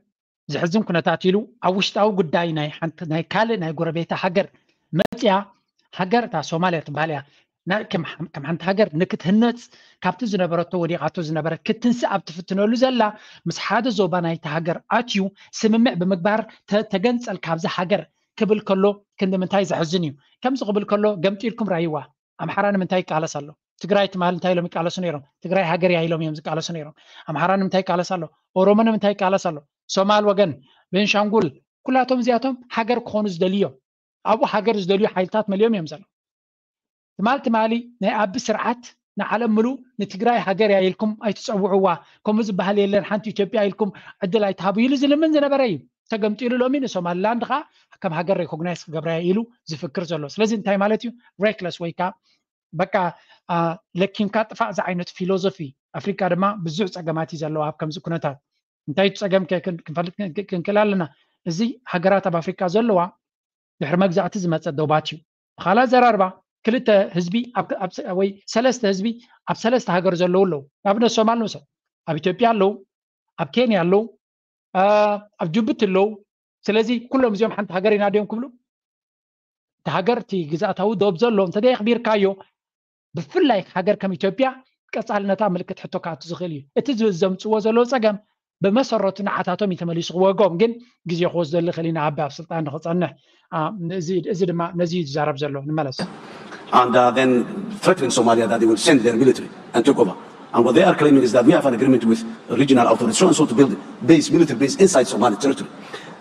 ዝሕዝን ኩነታት ኢሉ ኣብ ውሽጣዊ ጉዳይ ናይ ካልእ ናይ ጎረቤታ ሃገር መፅያ ሃገር እታ ሶማልያ ትበሃል እያ ከም ሓንቲ ሃገር ንክትህነፅ ካብቲ ዝነበረቶ ወዲቃቶ ዝነበረት ክትንስእ ኣብ ትፍትነሉ ዘላ ምስ ሓደ ዞባ ናይቲ ሃገር ኣትዩ ስምምዕ ብምግባር ተገንፀል ካብዚ ሃገር ክብል ከሎ ክንዲምንታይ ዘሕዝን እዩ ከምዚ ክብል ከሎ ገምጢልኩም ራይዋ ኣምሓራ ንምንታይ ይቃለስ ኣሎ ትግራይ ትምሃል እንታይ ኢሎም ይቃለሱ ነይሮም ትግራይ ሃገር እያ ኢሎም እዮም ዝቃለሱ ነይሮም ኣምሓራ ንምንታይ ይቃለስ ኣሎ ኦሮሞ ንምንታይ ይቃለስ ኣሎ ሶማል ወገን ቤንሻንጉል ኩላቶም እዚኣቶም ሃገር ክኾኑ ዝደልዮም ابو حجر زدلو حيلتات مليون يمزل مالت مالي نقاب بسرعات نعلم ملو نتقراي حجر يا لكم اي تسوعوا كم زب هل يلن حنت يتبي يا لكم عدل اي تابو يلز لمن زنا بري تقمتي له من سومالاند خا كم حجر ريكوغنايز غبراي يلو زفكر زلو لازم تاي مالتي ريكلس ويكا بكا آه لكن كاتفا زعينت فيلوزوفي افريكا دما بزوج صقماتي زلو اب كم زكنتا انتي صقم كنفلت كنكلالنا زي حجرات افريكا زلوه ድሕሪ መግዛእቲ ዝመፀ ዶባት እዩ ካልእ ዘረርባ ክልተ ህዝቢ ወይ ሰለስተ ህዝቢ ኣብ ሰለስተ ሃገር ዘለው ኣለው ንኣብነት ሶማል ንውሰድ ኣብ ኢትዮጵያ ኣለው ኣብ ኬንያ ኣለው ኣብ ጅቡቲ ኣለው ስለዚ ኩሎም እዚኦም ሓንቲ ሃገር ኢና ድዮም ክብሉ እቲ ሃገር እቲ ግዛእታዊ ዶብ ዘሎ እንተደይ ኣኽቢርካዮ ብፍላይ ሃገር ከም ኢትዮጵያ ቀፃልነታ ምልክት ሕቶ ክኣቱ ዝኽእል እዩ እቲ ዘምፅዎ ዘሎ ፀገም ብመሰረቱ ንዓታቶም እዩ ተመሊስክወጎም ግን ግዜ ክወ ዝደሊ ክእል ኢና ኣብ ስልጣን ንክፀንሕ እዚ ድማ ነዚ ዝዛረብ ዘሎ ንመለስ And uh, then threatening Somalia that they will send their military and took over. And what they are claiming is that we have an agreement with regional authorities, so and so to build base, military base inside Somali territory.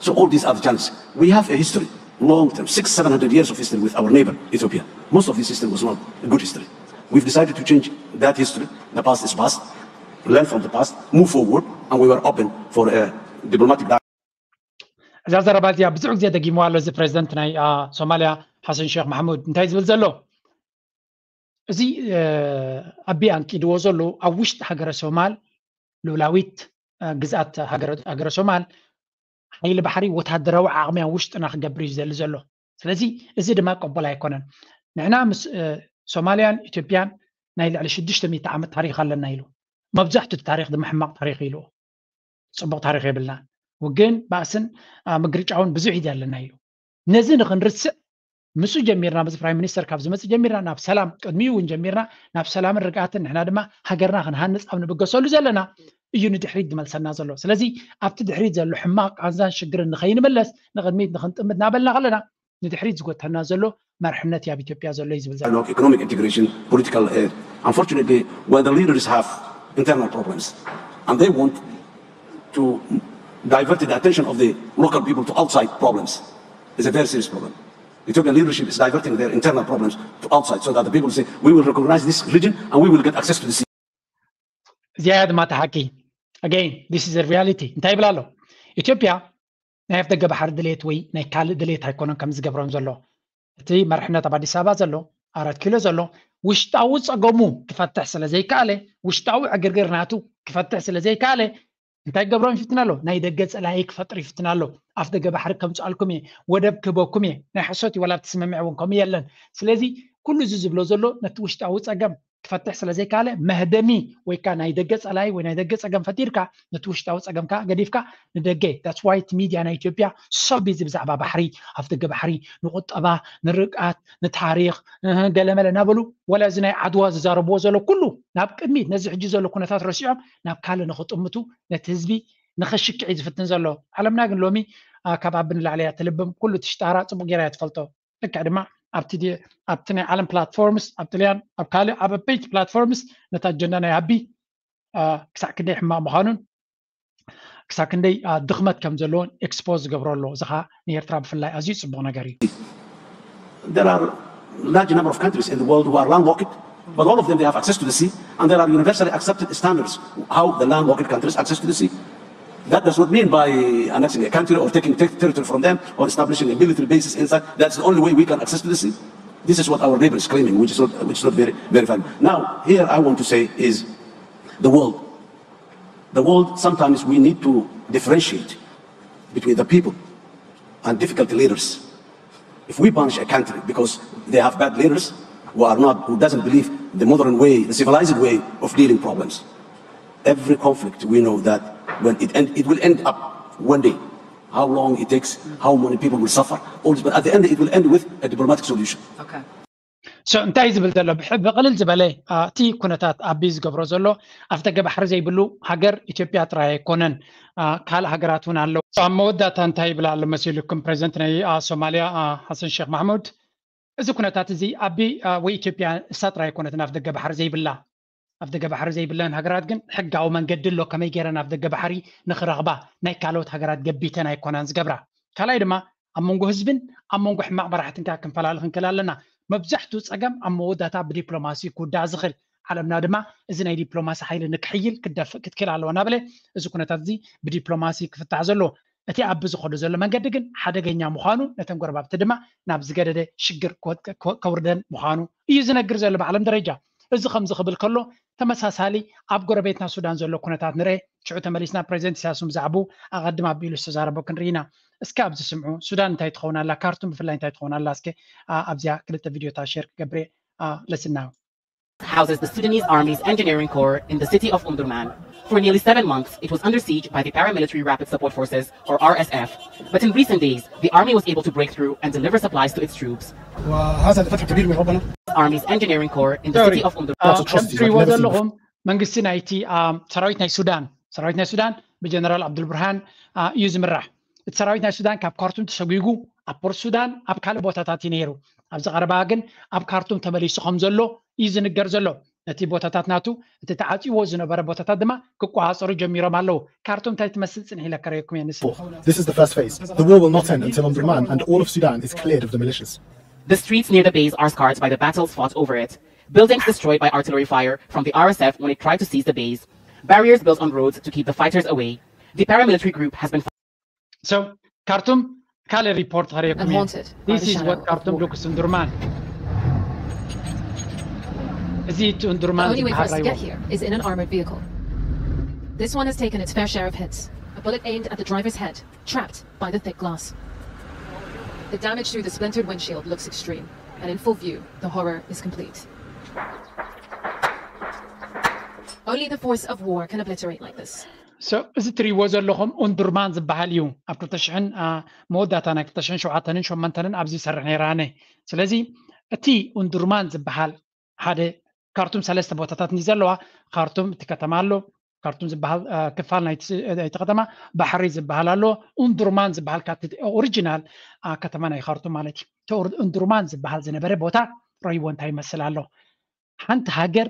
So all these are the challenges. We have a history, long term, six, seven hundred years of history with our neighbor, Ethiopia. Most of this history was not a good history. We've decided to change that history. The past is past. learn from the past, move forward, and we were open for a diplomatic dialogue. از در بعد یا بزرگ زیاده گیم وارد از پرزیدنت نای سومالیا حسن شیخ محمود انتای زبل زلو زی آه، ابی انکی دو زلو اوشت هجر سومال لولاویت جزأت آه، هجر هجر سومال حیل بحری و تهدرو عقمی اوشت نخ جبریج زل زلو سلزی زی دم قبول ایکنن نعنا مس آه، سومالیا ایتالیا نایل على شدشت می تعمد تاریخ لنا ایلو ما بزحت ታሪክ ድማ ሕማቕ ታሪክ ኢሉ ፅቡቅ ታሪክ የብልናን ውግን ባእስን ምግርጫውን ብዙሕ እዩ ኣለና ኢሉ ነዚ ንክንርስዕ ምስ ጀሚርና በዚ ፕራይም ሚኒስተር ካብ ዝመፅእ ጀሚርና ናብ ሰላም ቅድሚኡ እውን ጀሚርና ናብ ሰላምን ርግኣትን ንሕና ድማ ሃገርና ክንሃንፅ ኣብ ንብገሰሉ ዘለና እዩ ንድሕሪት ዝመልሰና ዘሎ ስለዚ ኣብቲ ድሕሪት ዘሎ ሕማቅ ኣንዛን ሽግርን ንኸይንመለስ ንቅድሚት ንክንጥምት ናበልና ከለና ንድሕሪት ዝጎተና ዘሎ መርሕነት ኣብ ኢትዮጵያ ዘሎ እዩ ዝብል ዘሎ ኢኮኖሚክ ኢንቴግሬሽን ፖለቲካል ሄድ unfortunately when the leaders have internal problems. And they want to divert the attention of the local people to outside problems. It's a very serious problem. Ethiopian leadership is diverting their internal problems to outside so that the people say, we will recognize this region and we will get access to the sea. زياد ماتحكي again this is a reality In ይብላ ኣሎ ኢትዮጵያ ናይ ኣፍ ደገ ባሕሪ ድሌት ወይ ናይ ካልእ ድሌት ኣይኮነን ከም ዝገብሮም ዘሎ እቲ መርሕነት ኣብ ኣዲስ ኣበባ ዘሎ ኣራት ኪሎ ዘሎ وشتاو صقمو كفتح سلا زي كاله وشتاو عقرقر ناتو كفتح سلا زي كاله انت قبرون فتنا له ناي دقت سلا هيك فطري فتنا افد قبر حرك كم ودب كبوكم ناي حسوتي ولا تسمع معكم يلا سلازي كل زوز بلوزلو زلو نتوش كفتح سلا زي كاله مهدمي ويكا نايدقس علي وينايدقس اقام فتيركا نتوش تاوس اقام كا قديفكا ندقي that's why the media in Ethiopia so busy بزعبا بحري هفتق بحري نقط ابا نرقات نتحاريخ قال مالا نابلو ولا زناي عدوى زاربو زلو كله ناب كدمي نزح جزلو كونتات رسيعم ناب كاله نخط امتو نتزبي نخشك عيد في التنزلو على كباب بن العليا تلبم كله تشتارات تبقى يرى يتفلتو لك ابتدي ابتني ናይ بلاتفورمز ابتلي ኣብ ابكالي اب بيج بلاتفورمز ኣበይቲ ፕላትፎርምስ ነታ ኣጀንዳ ናይ ኣቢ ክሳብ ክንደይ ሕማቅ ምዃኑን ክሳብ ክንደይ ድኽመት ከም ዘለዎን ኤክስፖዝ ዝገብሮ ኣለዎ እዚ ከዓ ንኤርትራ ብፍላይ ኣዝዩ There are large number of countries in the world who are landlocked, but all of them they have access to the sea, and there are universally accepted standards how the landlocked countries access to the sea. does not mean by uh, annexing a country or taking territory from them or establishing a military bases inside. That's the only way we can access to the sea. This is what our neighbor is claiming, which is not, which is not very, very valid. Now, here I want to say is the world. The world, sometimes we need to differentiate between the people and difficult leaders. If we punish a country because they have bad leaders who are not, who doesn't believe the modern way, the civilized way of dealing problems, Every conflict, we know that when it end, it will end up one day. How long it takes, how many people will suffer, all this. But at the end, it will end with a diplomatic solution. Okay. سو እንታይ ዝብል ዘሎ ብሕቢ ቅልል ዝበለ እቲ ኩነታት ኣቢ ዝገብሮ ዘሎ ኣብቲ ገባሕሪ ዘይብሉ ሃገር ኢትዮጵያ ጥራይ ኣይኮነን ካልእ ሃገራት እውን ኣለው ኣብ መወዳእታ እንታይ ይብላ ኣሎ መሲሉኩም ፕሬዚደንት ናይ ሶማልያ ሓሰን ሼክ ማሕሙድ እዚ ኩነታት እዚ ኣቢ ወይ ኢትዮጵያ እሳ ጥራይ ኣይኮነትን ኣብቲ ገባሕሪ ዘይብላ ኣብ ደገ ባሕሪ ዘይብለን ሃገራት ግን ሕጋዊ መንገዲ ኣሎ ከመይ ገይረን ኣብ ደገ ባሕሪ ንክረክባ ናይ ካልኦት ሃገራት ገቢተን ኣይኮናን ዝገብራ ካልኣይ ድማ ኣብ መንጎ ህዝብን ኣብ መንጎ ሕማቅ በራሕትንካ ክንፈላለዩ ክንክእል ኣለና መብዛሕትኡ ፀገም ኣብ መወዳታ ብዲፕሎማሲ ክውዳእ ዝኽእል ዓለምና ድማ እዚ ናይ ዲፕሎማሲ ሓይሊ ንክሕይል ክደክትክል ኣለዋ ና በለ እዚ ኩነታት እዚ ብዲፕሎማሲ ክፍታሕ ዘለ እቲ ኣብዝኸዱ ዘሎ መንገዲ ግን ሓደገኛ ምኳኑ ነተን ጎረባብቲ ድማ ናብ ዝገደደ ሽግር ከውርደን ምኳኑ እዩ ዝነግር ዘሎ ብዓለም ደረጃ እዚ ከምዝክብል ከሎ ተመሳሳሊ ኣብ ጎረቤትና ሱዳን ዘሎ ኩነታት ንርአ ሽዑ ተመሊስና ፕሬዚደንት ተሳያሱም ዛዕቡ ኣቀዲማ ኣቢሉ ዝተዛረቦ ክንርኢኢና እስከ ኣብዚ ስምዑ ሱዳን እንታይ ትኸውና ኣላ ካርቱም ብፍላይ እንታይ ትኸው ኣላ እስ ኣብዚያ ክልተ ቪድዮታት ሸር ክገብር ለስናዮ houses the Sudanese Army's engineering corps in the city of Omdurman. For nearly seven months, it was under siege by the Paramilitary Rapid Support Forces, or RSF. But in recent days, the army was able to break through and deliver supplies to its troops. Army's engineering corps in the city of Omdurman. Uh, Oh, this is the first phase. The war will not end until ነቲ ቦታታት ናቱ እቲ ተዓፂዎ ዝነበረ ቦታታት ድማ ክቋፀሩ ጀሚሮም ኣለዉ The streets near the base are scarred by the battles fought over it. Buildings destroyed by artillery fire from the RSF when it tried to seize the base. Barriers built on roads to keep the fighters away. The paramilitary group has been. So, Khartoum Kali report I'm haunted. This is what Cartoon looks Undurman? The only way for us to get here is in an armored vehicle. This one has taken its fair share of hits. A bullet aimed at the driver's head, trapped by the thick glass. The damage through the splintered windshield looks extreme, and in full view, the horror is complete. Only the force of war can obliterate like this. So እዚ እትሪእይዎ ዘለኹም ኦንዱርማን ዝበሃል እዩ ኣብ 2ሽሕን መወዳእታ ናይ 2ሽሕን 8ን ኣብዚ ይሰርሕ ነይራ ኣነ ስለዚ እቲ ኦንዱርማን ዝበሃል ሓደ ካርቱም ሰለስተ ቦታታት እዩ ዘለዋ ካርቱም እቲ ከተማ ኣሎ ካርቱም ዝበሃል ክፋል ናይቲ ከተማ ባሕሪ ዝበሃል ኣሎ ኡንዱርማን ዝበሃል ኦሪጂናል ከተማ ናይ ካርቱም ማለት እዩ እቲ ኡንዱርማን ዝበሃል ዝነበረ ቦታ ረይቦ እንታይ ይመስል ኣሎ ሓንቲ ሃገር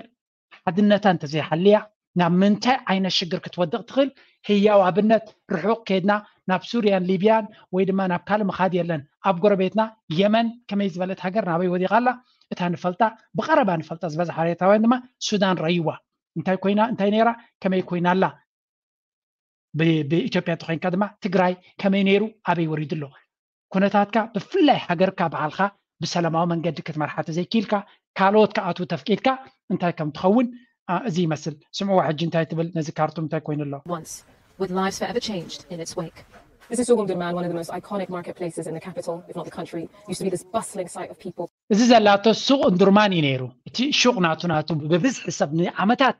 ሓድነታ እንተዘይሓልያ ናብ ምንታይ ዓይነት ሽግር ክትወድቕ ትኽእል ህያው ኣብነት ርሑቕ ከድና ናብ ሱርያን ሊብያን ወይ ድማ ናብ ካልእ ምኻድ የለን ኣብ ጎረቤትና የመን ከመይ ዝበለት ሃገር ናበይ ወዲቃ ኣላ እታ ንፈልጣ ብቀረባ ንፈልጣ ዝበዝሓ ሓሬታውያን ድማ ሱዳን ረይዋ እንታይ ኮይና እንታይ ነይራ ከመይ ኮይና ኣላ ብኢትዮጵያ እንተኮይንካ ድማ ትግራይ ከመይ ነይሩ ኣበይ ወሪዱ ኣሎ ኩነታትካ ብፍላይ ሃገርካ በዓልካ ብሰላማዊ መንገዲ ክትመርሓ ተዘይኪልካ ካልኦት ከኣትዉ ተፍቂድካ እንታይ ከም ትኸውን እዚ ይመስል ስምዑ ሕጂ እንታይ ትብል ነዚ ካርቱም እንታይ ኮይኑ ኣሎ With lives forever changed in its wake. This is Sorghum one of the most iconic marketplaces in the capital, if not the country. Used to be this bustling sight of people. እዚ ዘላቶ uh, uh, that እንዱርማን እዩ ነይሩ እቲ generations, ናቱ ናቱ ብብዝሒ ሰብ ንዓመታት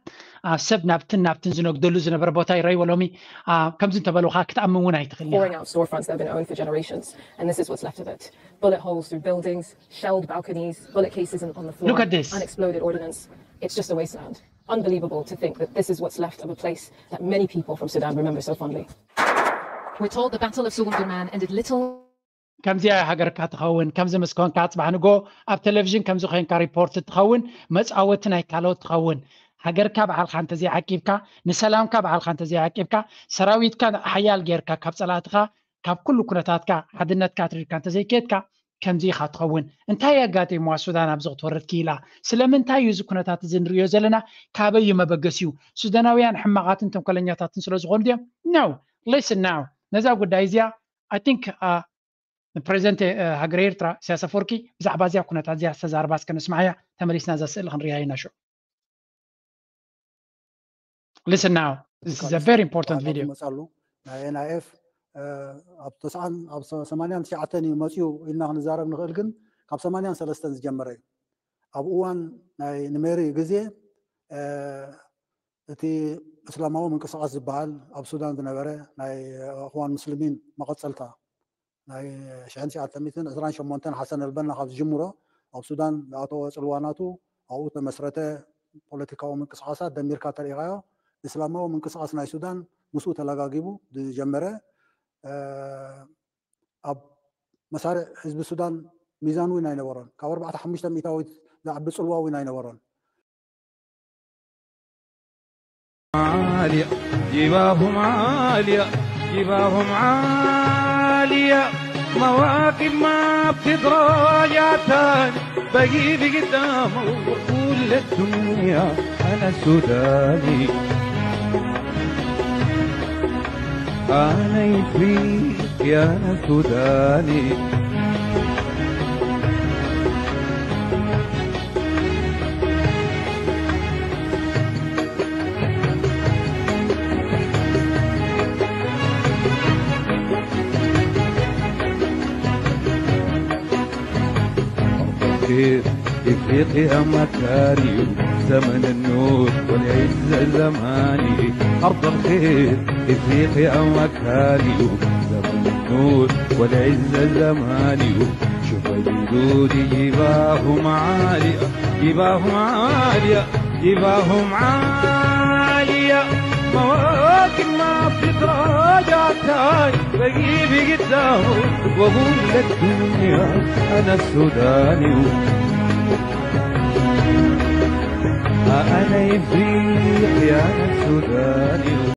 ሰብ ናብትን ናብትን ዝነግደሉ ዝነበረ ቦታ ይረይዎ ሎሚ ከምዚ cases ክትኣምን እውን ኣይትኽእል Look at this. Unexploded ordnance. It's just a wasteland unbelievable to think that this is what's left of a place that many people from Sudan remember so fondly. We're told the Battle of Suwunduman ended little ከምዚ ሃገርካ ትኸውን ከምዚ ምስ ኮንካ ፅባሕንጎ ኣብ ቴሌቭዥን ከምዚ ኮይንካ ሪፖርት ትኸውን መፃወቲ ናይ ካልኦት ትኸውን ሃገርካ በዓልካ እንተዘይዓቂብካ ንሰላምካ በዓልካ እንተዘይዓቂብካ ሰራዊትካ ሓያል ጌርካ ካብ ፀላእትካ ካብ ኩሉ ኩነታትካ ሓድነትካ ትሪድካ እንተዘይከድካ ከምዚ ካትኸውን እንታይ ኣጋጢምዋ ሱዳን ኣብዚ ክትወረድ ክኢል ስለምንታይ እዩ እዚ ኩነታት እዚ ንሪዮ ዘለና ካበዩ መበገስ እዩ ሱዳናውያን ሕማቃትን ተንኮለኛታትን ስለዝኮኑ ድዮም ስን ናው ነዛ ጉዳይ እዚኣ ኣን ፕሬዚደንት ሃገረ ኤርትራ ስያሳ ፈርኪ ብዛዕባ እዚኣ ኩነታት እዚ ዝተዛርባ ስከ ነስማዓ እያ ተመሊስና ዘስእሊ ክንሪያ ኢና ሽን ፖር ቪዮ ኣብ ተስዓን ኣብ ሰማንያን ትሽዓተን እዩ መፅኡ ኢልና ክንዛረብ ንኽእል ግን ካብ ሰማንያን ሰለስተን ዝጀመረ እዩ ኣብ እዋን ናይ ንሜሪ ግዜ እቲ እስላማዊ ምንቅስቃስ ዝበሃል ኣብ ሱዳን ዝነበረ ናይ እዋን ሙስልሚን መቐፀልታ ናይ 1928 ሓሰን ኣልበና ካብ ዝጅምሮ ኣብ ሱዳን ዝኣተወ ፅልዋናቱ ኣብኡ ተመስረተ ፖለቲካዊ ምንቅስቃሳት ደሚርካ ተሪኢካዮ እስላማዊ ምንቅስቃስ ናይ ሱዳን ምስኡ ተለጋጊቡ ዝጀመረ ኣብ መሳርዕ ህዝቢ ሱዳን ሚዛን እውን ኣይነበሮን ካብ ኣርባዕተ ሓሙሽተ ሚእታዊት ዝዓቢ ፅልዋ እውን ኣይነበሮን عالية جباههم عالية جباهم عالية مواقف ما بتتراجع تاني بجيب قدامه كل الدنيا أنا سوداني أعني فيك يا سوداني Yeah. افريقيا مكاري زمن النور والعز الزماني أرض الخير افريقيا مكاري زمن النور والعز الزماني شوف الجدود جباهم عالية جباهم عالية جباهم عالية مواكب ما في تراجعتاي بجيب قدامه وأقول للدنيا أنا السوداني أنا يفريق يا سوداني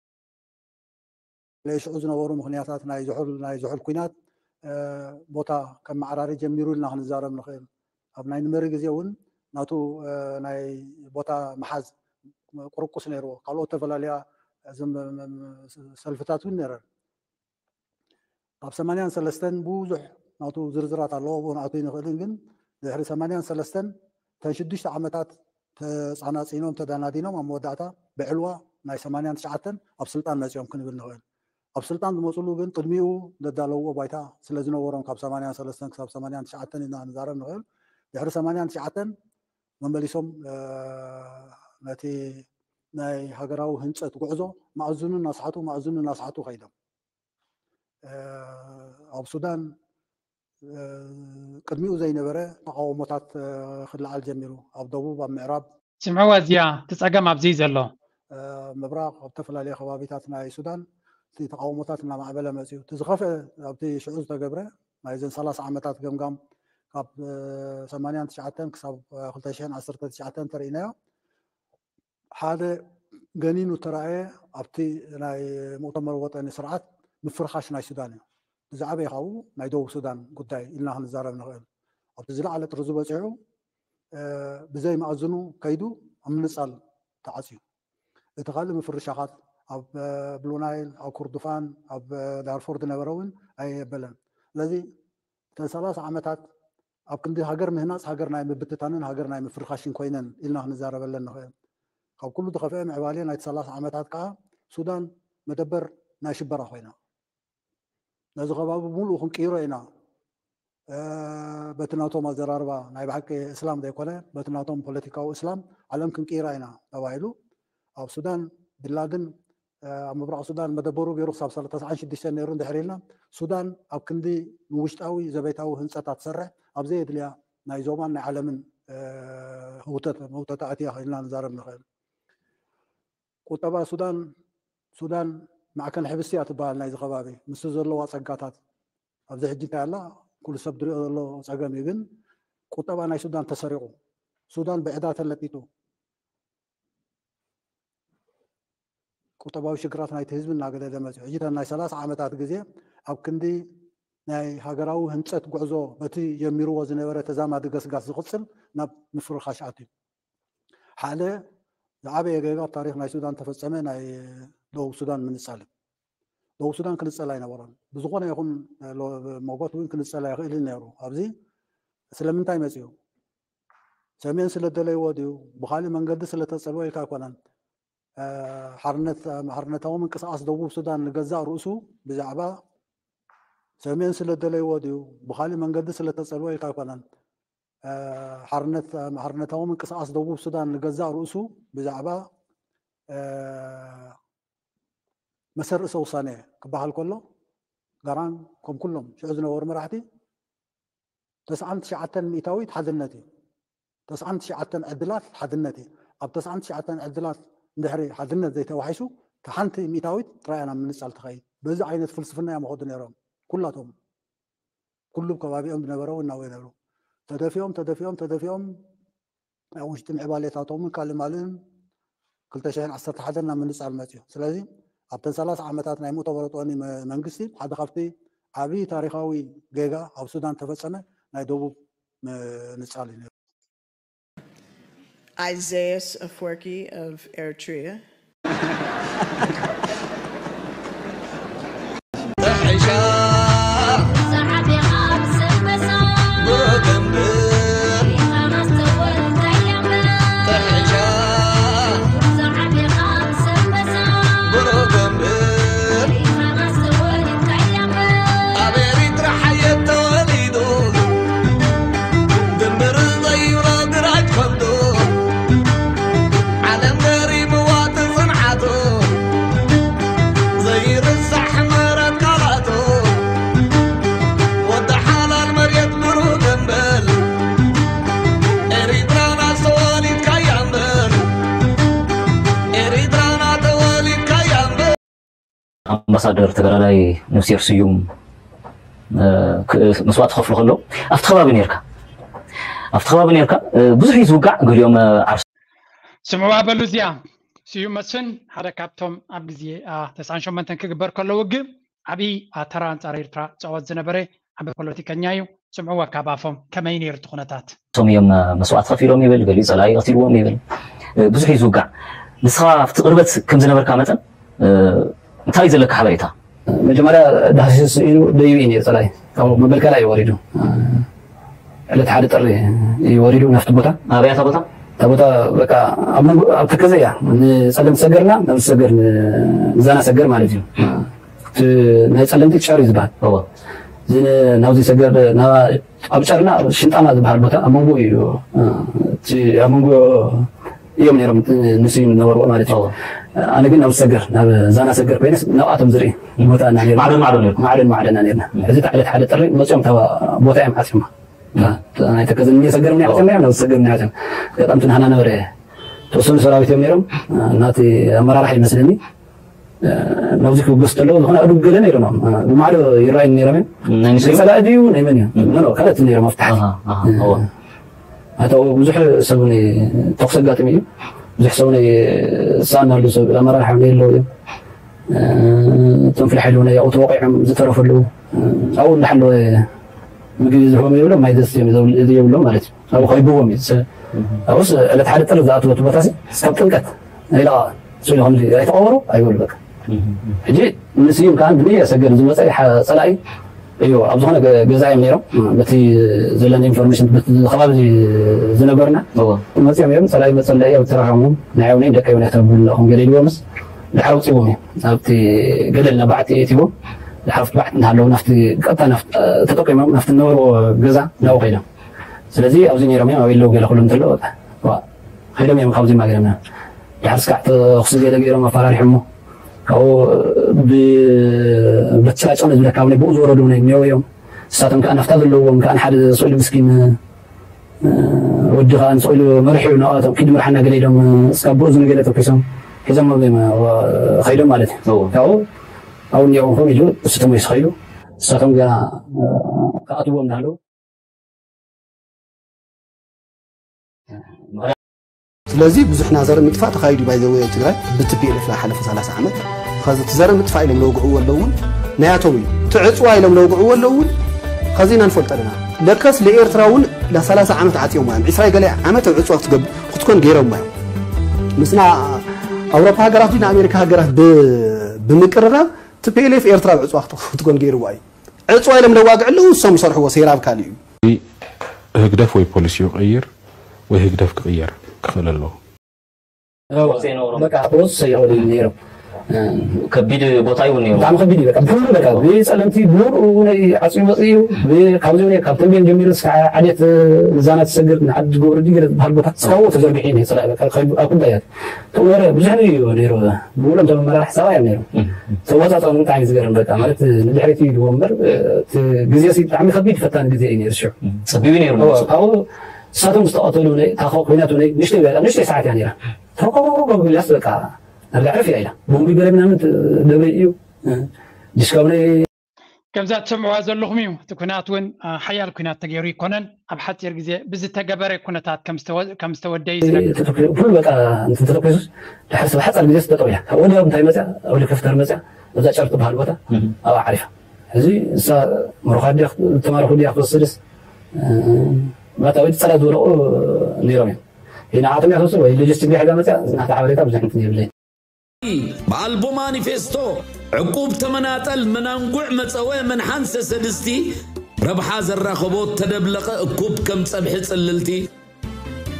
ليش زنورو مغنياتاتنا يزحل لنا يزحل كينات آه، بوتا كم عراري جميرو لنا هنزارم نخيل أبنا ينمر جزيون ناتو آه، ناي بوتا محز قرقص نيرو قالوا تفلاليا زم سلفتاتو نير باب سمانيان سلستن بوزح ناتو زرزرات الله ناتو ينخيلن ድሕሪ 83 ተንሽዱሽተ ዓመታት ተፃናፂኖም ተዳናዲኖም ኣብ መወዳእታ ብዕልዋ ናይ 89 ኣብ ስልጣን መፂኦም ክንብል ንኽእል ኣብ ስልጣን ዝመፅሉ ግን ቅድሚኡ ዘዳለውዎ ባይታ ስለ ዝነበሮም ካብ 83 ክሳብ 89 ኢና ንዛረብ ንኽእል ድሕሪ 89 መመሊሶም ነቲ ናይ ሃገራዊ ህንፀት ጉዕዞ ማእዝኑ እናስሓቱ ማእዝኑ እናስሓቱ ከይዶም ኣብ ሱዳን ቅድሚኡ ዘይነበረ ተቃውሞታት ክለዓል ጀሚሩ ኣብ ደቡብ ኣብ ምዕራብ ስምዕዋ እዚኣ ትፀገም ኣብዚ ዘሎ ምብራቕ ኣብ ዝተፈላለየ ከባቢታት ናይ ሱዳን እቲ ተቃውሞታት እናማዕበለ መፅኡ እቲ ዝኸፍአ ኣብቲ ሽዑ ዝተገብረ ናይ ዘን 30 ዓመታት ገምጋም ካብ 89 ክሳብ 219 ተርእናዮ ሓደ ገኒኑ ተረኣየ ኣብቲ ናይ ሙእተመር ወጠኒ ስርዓት ምፍርኻሽ ናይ ሱዳን እዩ زعبيهاو ناي دو سودان قداي إلنا هنزار نقول أبتزلع على ترزو بسيعو بزي ما أزنو كيدو أم نسأل تعسيو اتغالي من فرشاقات أب بلونايل أو كردفان أب دارفور دنبرون أي بلن لذي تنسلاس عمتات أب كندي هاجر مهناس هاجر نايم بتتانين هاجر نايم فرخاشين كوينن إلنا هنزار بلن نقول أو كل دخفاء معوالين أي تسلاس كا سودان مدبر ناشبرا خوينه ነዚ ከባቢ ብምሉእ ክንቅይሮ ኢና በቲ ናቶም ኣዘራርባ ናይ ብሓቂ እስላም ዘይኮነ በቲ ናቶም ፖለቲካዊ እስላም ዓለም ክንቅይራ ኢና ተባሂሉ ኣብ ሱዳን ቢንላድን ኣብ ምብራቅ ሱዳን መደበሩ ገይሩ ክሳብ 36 ነይሩ እንድሕር ኢልና ሱዳን ኣብ ክንዲ ንውሽጣዊ ዘበይታዊ ህንፀታት ትሰርሕ ኣብዘየድልያ ናይ ዞማን ናይ ዓለምን ህውተት ኣትያ ኢልና ንዛረብ ንኽእል ቁጠባ ሱዳን ሱዳን ንዓከን ሕብስያ ትበሃል ናይዚ ከባቢ ምስ ዘለዋ ፀጋታት ኣብዚ ሕጂ እንታይ ኣላ ኩሉ ሰብ ትሪኦ ዘሎ ፀገም እዩ ግን ቁጠባ ናይ ሱዳን ተሰሪቁ ሱዳን ብዕዳ ተለጢጡ ቁጠባዊ ሽግራት ናይቲ ህዝቢ እናገደደ መፅኡ ሕጂ ናይ ሰላሳ ዓመታት ግዜ ኣብ ክንዲ ናይ ሃገራዊ ህንፀት ጉዕዞ በቲ ጀሚርዎ ዝነበረ ተዛማዲ ገስጋስ ዝቅፅል ናብ ምፍርካሽ ኣትዩ ሓደ ዝዓበየ ገጋ ታሪክ ናይ ሱዳን ተፈፀመ ናይ ደቡብ ሱዳን ምንፃል ደቡብ ሱዳን ክንፀል ኣይነበሮን ብዝኾነ ይኹን ሞጎት እውን ክንፀል ይኽእል ነይሩ ኣብዚ ስለምንታይ መፅኡ ሰሜን ስለደለይዎ ድዩ ብካሊእ መንገዲ ስለተፀበ ኢልካ ኣይኮነን ሓርነታዊ ምንቅስቃስ ደቡብ ሱዳን ንገዛእ ርእሱ ብዛዕባ ሰሜን ስለደለይዎ ድዩ ብካሊእ መንገዲ ስለተፀበ ኢልካ ኣይኮነን ሓርነታዊ ምንቅስቃስ ደቡብ ሱዳን ንገዛእ ርእሱ ብዛዕባ مسر رئيس وصانة كبحال كله قران كم كلهم شو عزنا ورم راحتي تسعة تسعة ميتاوي حذنتي تسعة تسعة عدلات حذنتي أب تسعة تسعة عدلات نهري حذنة زي توحيشو كحنتي ميتاوي ترينا من نسأل تخيل بز عينة فلسفنا يا مخدن يرام كلاتهم كلهم كبابيهم بنبرو والناوي نبرو تدافيهم تدافيهم تدافيهم أوش تم عبالي تاتهم من كالمالهم كل تشاهين عصر تحذرنا من نسأل ماتيو سلازين ኣብተን 30 ዓመታት ናይ ምእተበሮ ጦኒ መንግስቲ ሓደ ካብቲ ዓብዪ ታሪካዊ ጌጋ ኣብ ሱዳን ተፈፀመ ናይ ደቡብ ምንፃል እዩ Isaias Afwerki of Eritrea. ኣምባሳደር ተጋዳላይ ሙሴር ስዩም መስዋዕት ክኸፍሉ ከሎ ኣብቲ ከባቢ ነርካ ኣብቲ ከባቢ ነርካ ብዙሕ እዩ ዝውጋዕ ገሊኦም ዓርስ ስምዕዋ በሉ እዚኣ ስዩም መስፍን ሓደ ካብቶም ኣብ ግዜ 98 ክግበር ከሎ ውግብ ዓብዪ ኣተራ ኣንፃር ኤርትራ ፀወት ዝነበረ ዓበይ ፖለቲከኛ እዩ ስምዕዋ ካብ ኣፎም ከመይ ነይሩ እቲ ኩነታት እቶም እዮም መስዋዕት ከፊሎም ይብል ገሊኡ ፀላይ ይቀትልዎም ይብል ብዙሕ እዩ ዝውጋዕ ንስኻ ኣብቲ ቅርበት ከም ዝነበርካ መጠን እንታይ ዘለካ ሓበሬታ መጀመርያ ዳሕሲስ ኢሉ ደዩ እዩ ፀላይ ካብ መበልከላ እዩ ወሪዱ ዕለት ሓደ ጥሪ እዩ ወሪዱ ናፍቲ ቦታ ናበያ ቦታ እታ ቦታ በቃ ኣብ ተከዘ እያ ንፀለም ሰገርና ናብ ሰገር ንዛና ሰገር ማለት እዩ ናይ ፀለምቲ ጨር እዩ ዝበሃል ናብዚ ሰገር ኣብ ጨርና ሽንጣማ ዝበሃል ቦታ ኣብ መንጎ እዩ ኣብ መንጎ እዮም ነሮም ንስ ነበርዎ ማለት እዩ أنا قلنا أو سجر نب نعم، زانا سجر بينس نوقاتهم نعم، زري الموتى أنا نير معدن معدن نير معدن معدن أنا نيرنا إذا تعلت حد تري مصيوم توا موتى أم حسما أنا تكذن مية سجر مني حسما يعني أو سجر مني حسما قطعت هنا أنا وري توصل سرابي تيوم نيرم آه، ناتي أمرا راح يمسلني آه، نوزك بقصت له هنا أدوب قلنا نيرم آه، ما عارف يراي نيرم نيسي سلا أديو نيمني نو نو كذا تنيرم أفتح هذا هو هذا هو مزح سبني تقصد قاتمي ዝሕሰውኒ ዝሰኣና ሉ ሰብ ኣመራርሓ ነየለዎ እዮም እቶም ፍልሓ ልውነ ኣብኡ ተወቂዖም ዝተረፈሉ ኣብኡ እንዳሓለወ ምግቢ ዝህቦም የብሎም ማይ ደስ የብሎም ማለት እዩ ኣብኡ ከይብዎም እዩ ኣብኡስ ዕለት ሓደ ጥርብ ዝኣትዎ እቲ ቦታ ካብ ጥንቀት ናይ ለቃ ስኢሉ ከም ኣይተቆበሩ ኣይበሉ በቃ ሕጂ ንስዩም ከዓ ብንየ ሰገድ ዝመፀ ፀላኢ ايوا ابو زهنا جزائي ميرا بتي زلنا انفورميشن الخلاص زنبرنا هو مزيان ميرا صلاي مصلي او تراهم نعاوني دك يوني تبع لهم جديد ومس لحاو تيبو صابتي قدلنا بعد تيبو لحاف بعد نهلو نفت قطا نفت تتوقي نفت النور وجزا لا وغيرا سلازي او زيني رمي او يلو قال كلهم تلو خيرهم يا مخاوزي ما قلنا لحاس كعت خصوصي لقيرهم فراري حمو بتسلا يصون إذا كابني بوزور دونه ميو يوم ساتم كأن أفتاد اللو وم كأن حد سؤال مسكين ودغا نسؤال مرحي ونقاتهم كيد مرحنا قليلهم سكبوزن قليلتو كسهم كذا ما بيما وخيرو مالت أو أو نيو هم يجو ستم يسخيرو ساتم كأن كأتو ومنا لو لذي بزحنا زر متفات خايدو بايدو ويتغاي بتبيع لفلاحة لفصالة سعمت خذ تزر متفعل لو جوع اللون نياتوي تعطوي لو جوع اللون خذينا نفلترنا لكس لإيرتراون لثلاث عامات عاتيو مايم إسرائيل قال عامات عطوا تقب خدكون غيرو مايم مثلا أوروبا هاجرات دين أمريكا هاجرات ب بمكررة تبيلي في إيرترا عطوا خدكون غيرو مايم عطوا لم لو واقع له وسام صرح وسيرة بكاليو هدف وي بوليسي يغير وهدف غير كفل الله أو زين أوروبا كابوس سيهودي غيرو ከቢድ ቦታ እዩ እኒሄ ብጣዕሚ ከቢድ እዩ በቃ ብኩሉ በቃ ብፀለምቲ ብንርኡ ናይ ዓፅሚ መፅ እዩ ካብዚ ነ ካብ ተንቤን ጀሚሩ ስካዕ ዓዴት ዛና ተሰግር ንዓዲ ገብርዲ ገለ ዝበሃል ቦታ ስካዎ ተዘርጊሒ ነ ፅላ ኣብ ኩዳያት ተወረ ብዙሕ እዩ ነይሩ ብሎም ቶም መራርሒ ሰባ እዮም ነይሩ ተወፃፀም ብጣዕሚ ዝገርም በቃ ማለት ንድሕሪት እዩ ድዎ እምበር እቲ ግዜ ብጣዕሚ ከቢድ ፈታን ግዜ እዩ ነይሩ ሽዑ ፀቢብ ነይሩ ኣብኡ ንሳቶም ዝተቐተሉ ናይ ታኸ ኩናቱ ናይ ንሽተይ ንሽተይ ሰዓት እያ ነራ ተቆቆቆ ብላስ በቃ كمزات سمعوا هذا اللغم يو تكونات وين آه، حياة كونات تجاري كونن أبحث يرجع زي بس تجبر كونات هاد كم استوى كم استوى دايز فل بقى أنت تلقى بيسوس لحس بحس على مجلس تطوعي يعني. أول يوم تاي مزع أول كفتر مزع مزع شرط بحال بطة أو عارفة هذي سا مروخ دي تمار خدي أخذ السلس ما تويد سلا دورو نيرامي آه، هنا عاطم يخلص ويجلس تبي حاجة مزع نحن تعبريتها بزنا كنت نجيب لين مانيفيستو عقوب تمناتل انقوع مصوي من حنس سدستي ربحا خبوت تدبلق عقوب كم صبح صللتي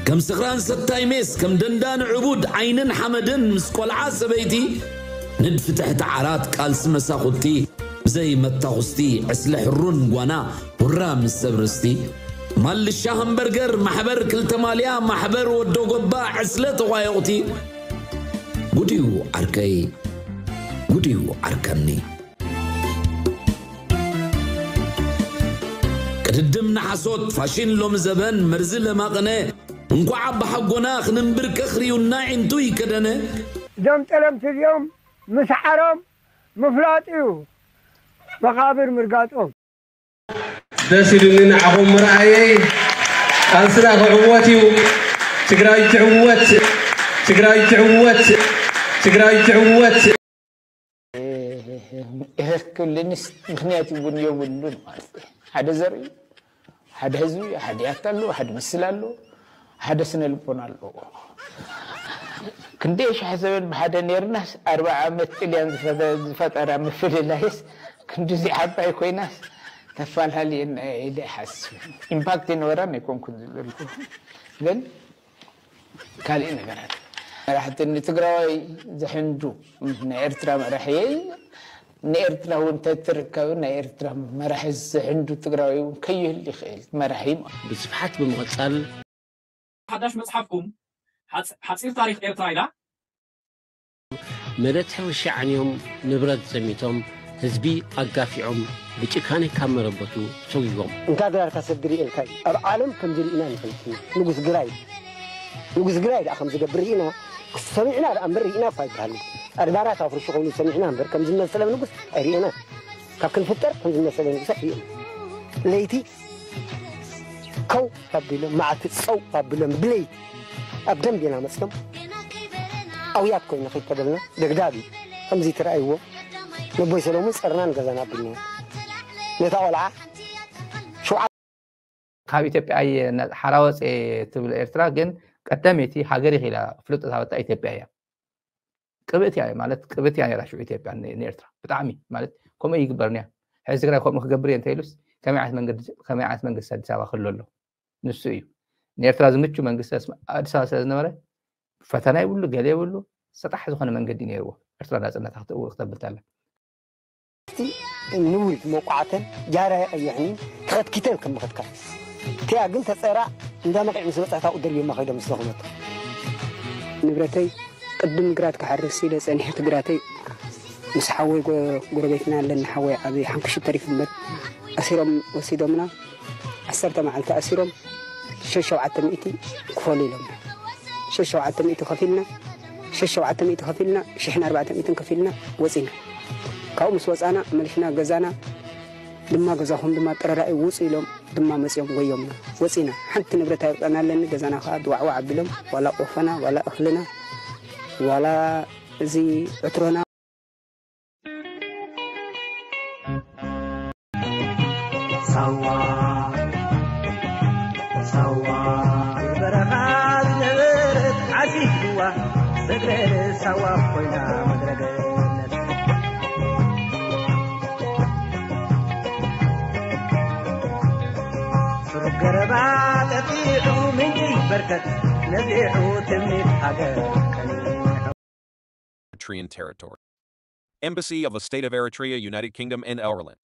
كم سقران ستاي ميس كم دندان عبود عينن حمدن مسكول عسبيتي ند فتحت عرات سمسا مساخوتي زي ما تاخستي اسلح الرن وانا ورام السبرستي مال الشاهم برجر محبر تماليا محبر ودو قبا عسلته غايوتي gudiyuu arka'ee gudiyuu arkanne ቅድድም ንሓሶት ፋሽን ሎም ዘበን መርዚ ለማቕነ እንኳዓ ብሓጎና ክንምብር ከኽርዩና ዒንቱ ይከደነ እዞም ጠለምቲ እዚኦም ምስዓሮም ምፍላጥ እዩ መቓብር ምርጋፆም ደስ ኢሉኒ ንዓኹም ምርኣየይ ቃልስና ክዕወት እዩ ትግራይ ትዕወት ትግራይ ትዕወት ትግራይ ትዕወት ይሄ ምክንያት እውን የብሉን ሓደ ዘርኢ ሓደ ህዝቢ ሓደ ያት ኣሎ ሓደ ምስል ኣሎ ሓደ ስነ ኣለዎ ክንደይ ሽሕ ዘበን ብሓደ ነርናስ ኣርባ ዓመት ጥልያን ዝፈጠራ ምፍልላይስ ክንዲዚ ዓባይ ኮይናስ ተፈላለየና ኢለ ይሓስብ ኢምፓክት ይነበራ ኣይኮንኩን ዝብለልኩ ግን ካልእ ነገራት حتى اني تقرا زحين جو نعرت راه مرحيل نعرت له وانت تركب نعرت راه مرحي زحين جو تقرا كيه اللي خيل مرحي ما بس بحات بمغتال حداش مصحفكم حتصير تاريخ ايرترايلا مرات حوش عنهم نبرد زميتهم هزبي أقافعهم بتشكانة كاميرا بتو سويهم إن كان دار تصدري الكاي أعلم كم جري إنا نفلكي نقص قرايد نقص قرايد أخم زي قبرينا ሰሚዕና እምበር ርኢና እኳ ይባሃል ኣድባራት ኣፍርሱ ኮይኑ ሰሚዕና እምበር ከም ዝመሰለ ንጉስ ኣይርኢና ካብ ክንፍጠር ከም ዝመሰለ ንጉስ ኣይርኢና ለይቲ ከው ኣቢሎም መዓልቲ ፀው ኣቢሎም ብለይቲ ኣብ ደንብ ኢና መፅቶም ኣውያት ኮይና ከይተደልና ደግዳግ እዩ ከምዚ ትረኣይዎ ንቦይ ሰሎሙን ፀርናን ገዛና ኣቢልና ነታ ቆልዓ ካብ ኢትዮጵያ እየ ሓራወፀ ትብል ኤርትራ ግን ቀዳሜቲ ሃገር ይኽእላ ፍሉጥ ተዛበልታ ኢትዮጵያ እያ ቅብእቲ እያ ማለት ቅብእቲ እያ ነራ ሽዑ ኢትዮጵያ ንኤርትራ ብጣዕሚ ማለት ከምኡ ይግበርንያ ሕዚ ትግራይ ከምኡ ክገብር እየ እንተኢሉስ ከመይ ዓይነት መንግስቲ ኣዲስ ኣበባ ክህሉ ኣሎ ንሱ እዩ ንኤርትራ ዝምቹ መንግስቲ ኣዲስ ኣበባ ስለ ዝነበረ ፈተና ይብሉ ገለ ይብሉ ሰጣሕ ዝኾነ መንገዲ ነይርዎ ኤርትራ ናፅነታ ክተብል ተላ ንውል መቋዓተን ጃራ የቀይሕኒ ክኸትኪተን ከም ምኽትካል እቲያ ግን ተፀራእ عندما قاعد مسلا تحت أقدر يوم ما خيدا مسلا قمت نبرتي قدم قرات كحرس سيدة سنيح قراتي مس حوي قربتنا لأن حوي أبي حنكش تعرف مت أسيرم وسيدمنا أسرت مع الك أسيرم شش وعت مئتي كفولي لهم شش وعت مئتي خفينا شش وعت مئتي خفينا شحنا أربعة مئتين كفينا وزينا كأمس وزانا ملحنا جزانا دم ما جزاهم دم ما ترراي وصيلهم دم ما مسيهم ويومنا وصينا حتى نبرت أنا لأن جزانا خاد وعو عبلهم ولا أخفنا ولا أخلنا ولا زي عترنا Sawa. Eritrean territory. Embassy of the State of Eritrea, United Kingdom and Ireland.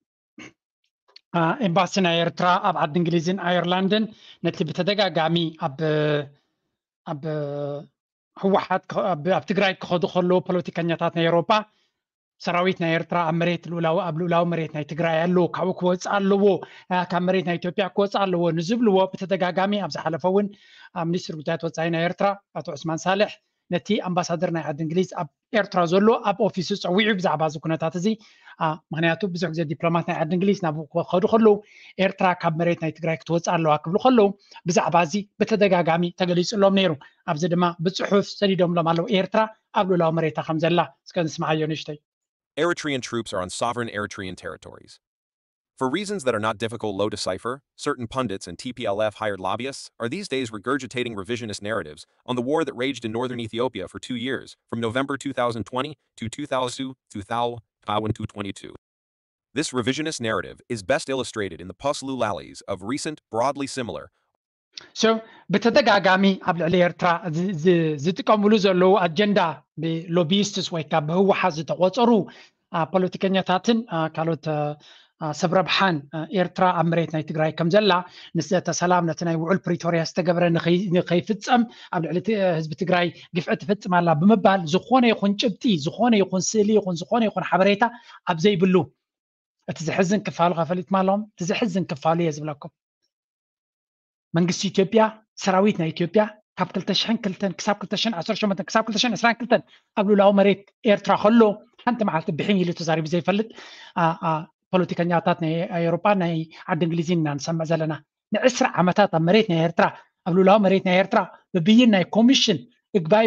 ኤምባሲ ናይ ኤርትራ ኣብ ዓዲ እንግሊዝን ኣየርላንድን ነቲ ብተደጋጋሚ ኣብ ኣብ ህወሓት ኣብ ትግራይ ክኸዱ ከለዉ ፖለቲከኛታት ናይ ኤሮፓ ሰራዊት ናይ ኤርትራ ኣብ መሬት ልኡላዊ ኣብ ልኡላዊ መሬት ናይ ትግራይ ኣለዎ ካብኡ ክወፅእ ኣለዎ ካብ መሬት ናይ ኢትዮጵያ ክወፅእ ኣለዎ ንዝብልዎ ብተደጋጋሚ ኣብ ዝሓለፈ እውን ብሚኒስትሪ ጉታየት ወፃ ናይ ኤርትራ አቶ ዑስማን ሳልሕ ነቲ ኣምባሳደር ናይ ዓዲ እንግሊዝ ኣብ ኤርትራ ዘሎ ኣብ ኦፊስ ፀዊዑ ብዛዕባ እዚ ኩነታት እዚ ምክንያቱ ብዙሕ ግዜ ዲፕሎማት ናይ ዓዲ እንግሊዝ ናብኡ ክከዱ ከለዉ ኤርትራ ካብ መሬት ናይ ትግራይ ክትወፃእ ኣለዋ ክብል ከለዉ ብዛዕባ እዚ ብተደጋጋሚ ተገሊፁሎም ነይሩ ኣብዚ ድማ ብፅሑፍ ሰዲዶምሎም ኣለው ኤርትራ ኣብ ልእላዊ መሬታ ከም ዘላ ስ ንስማዓዮ ንሽተይ ኤርትሪን ትስ ኣን ሶቨረን ኤርትሪን ቴሪቶሪስ For reasons that are not difficult low to cipher, certain pundits and TPLF hired lobbyists are these days regurgitating revisionist narratives on the war that raged in northern Ethiopia for two years, from November 2020 to 2022. This revisionist narrative is best illustrated in the puslu lallies of recent, broadly similar, شوف بتتجاجامي ኣብ ልዕሊ ኤርትራ ዝጥቀምሉ ዘለዉ ኣጀንዳ ብሎቢስትስ ወይ ከዓ ብህወሓት ዝተቆፀሩ ፖለቲከኛታትን ካልኦት ሰብረብ ብሓን ኤርትራ ኣብ መሬት ናይ ትግራይ ከም ዘላ ንስተ ሰላም ነቲ ናይ ውዕል ፕሪቶርያ ዝተገብረ ንከይፍፀም ኣብ ልዕሊ ህዝቢ ትግራይ ግፍዒ ትፍፅም ኣላ ብምባል ዝኾነ ይኹን ጭብጢ ዝኾነ ይኹን ስእሊ ይኹን ዝኾነ ይኹን ሓበሬታ ኣብ ዘይብሉ እቲ ዝሕዝን ክፋሉ ከፈሊጥማ ኣለዎም እቲ ዝሕዝን ክፋሉ እየ ዝብለኩም መንግስቲ ኢትዮጵያ ሰራዊት ናይ ኢትዮጵያ ካብ 2002 ክሳብ 2018 ክሳብ 2022 ኣብ ልኡላዊ መሬት ኤርትራ ከሎ ሓንቲ መዓልቲ ብሕኝ ኢሉ ተዛሪቡ ዘይፈልጥ ፖለቲከኛታት ናይ ኣውሮፓ ናይ ዓዲ እንግሊዝ ኢና ንሰምዕ ዘለና ንዕስራ ዓመታት ኣብ መሬት ናይ ኤርትራ ኣብ ልኡላዊ መሬት ናይ ኤርትራ ብብይን ናይ ኮሚሽን እግባይ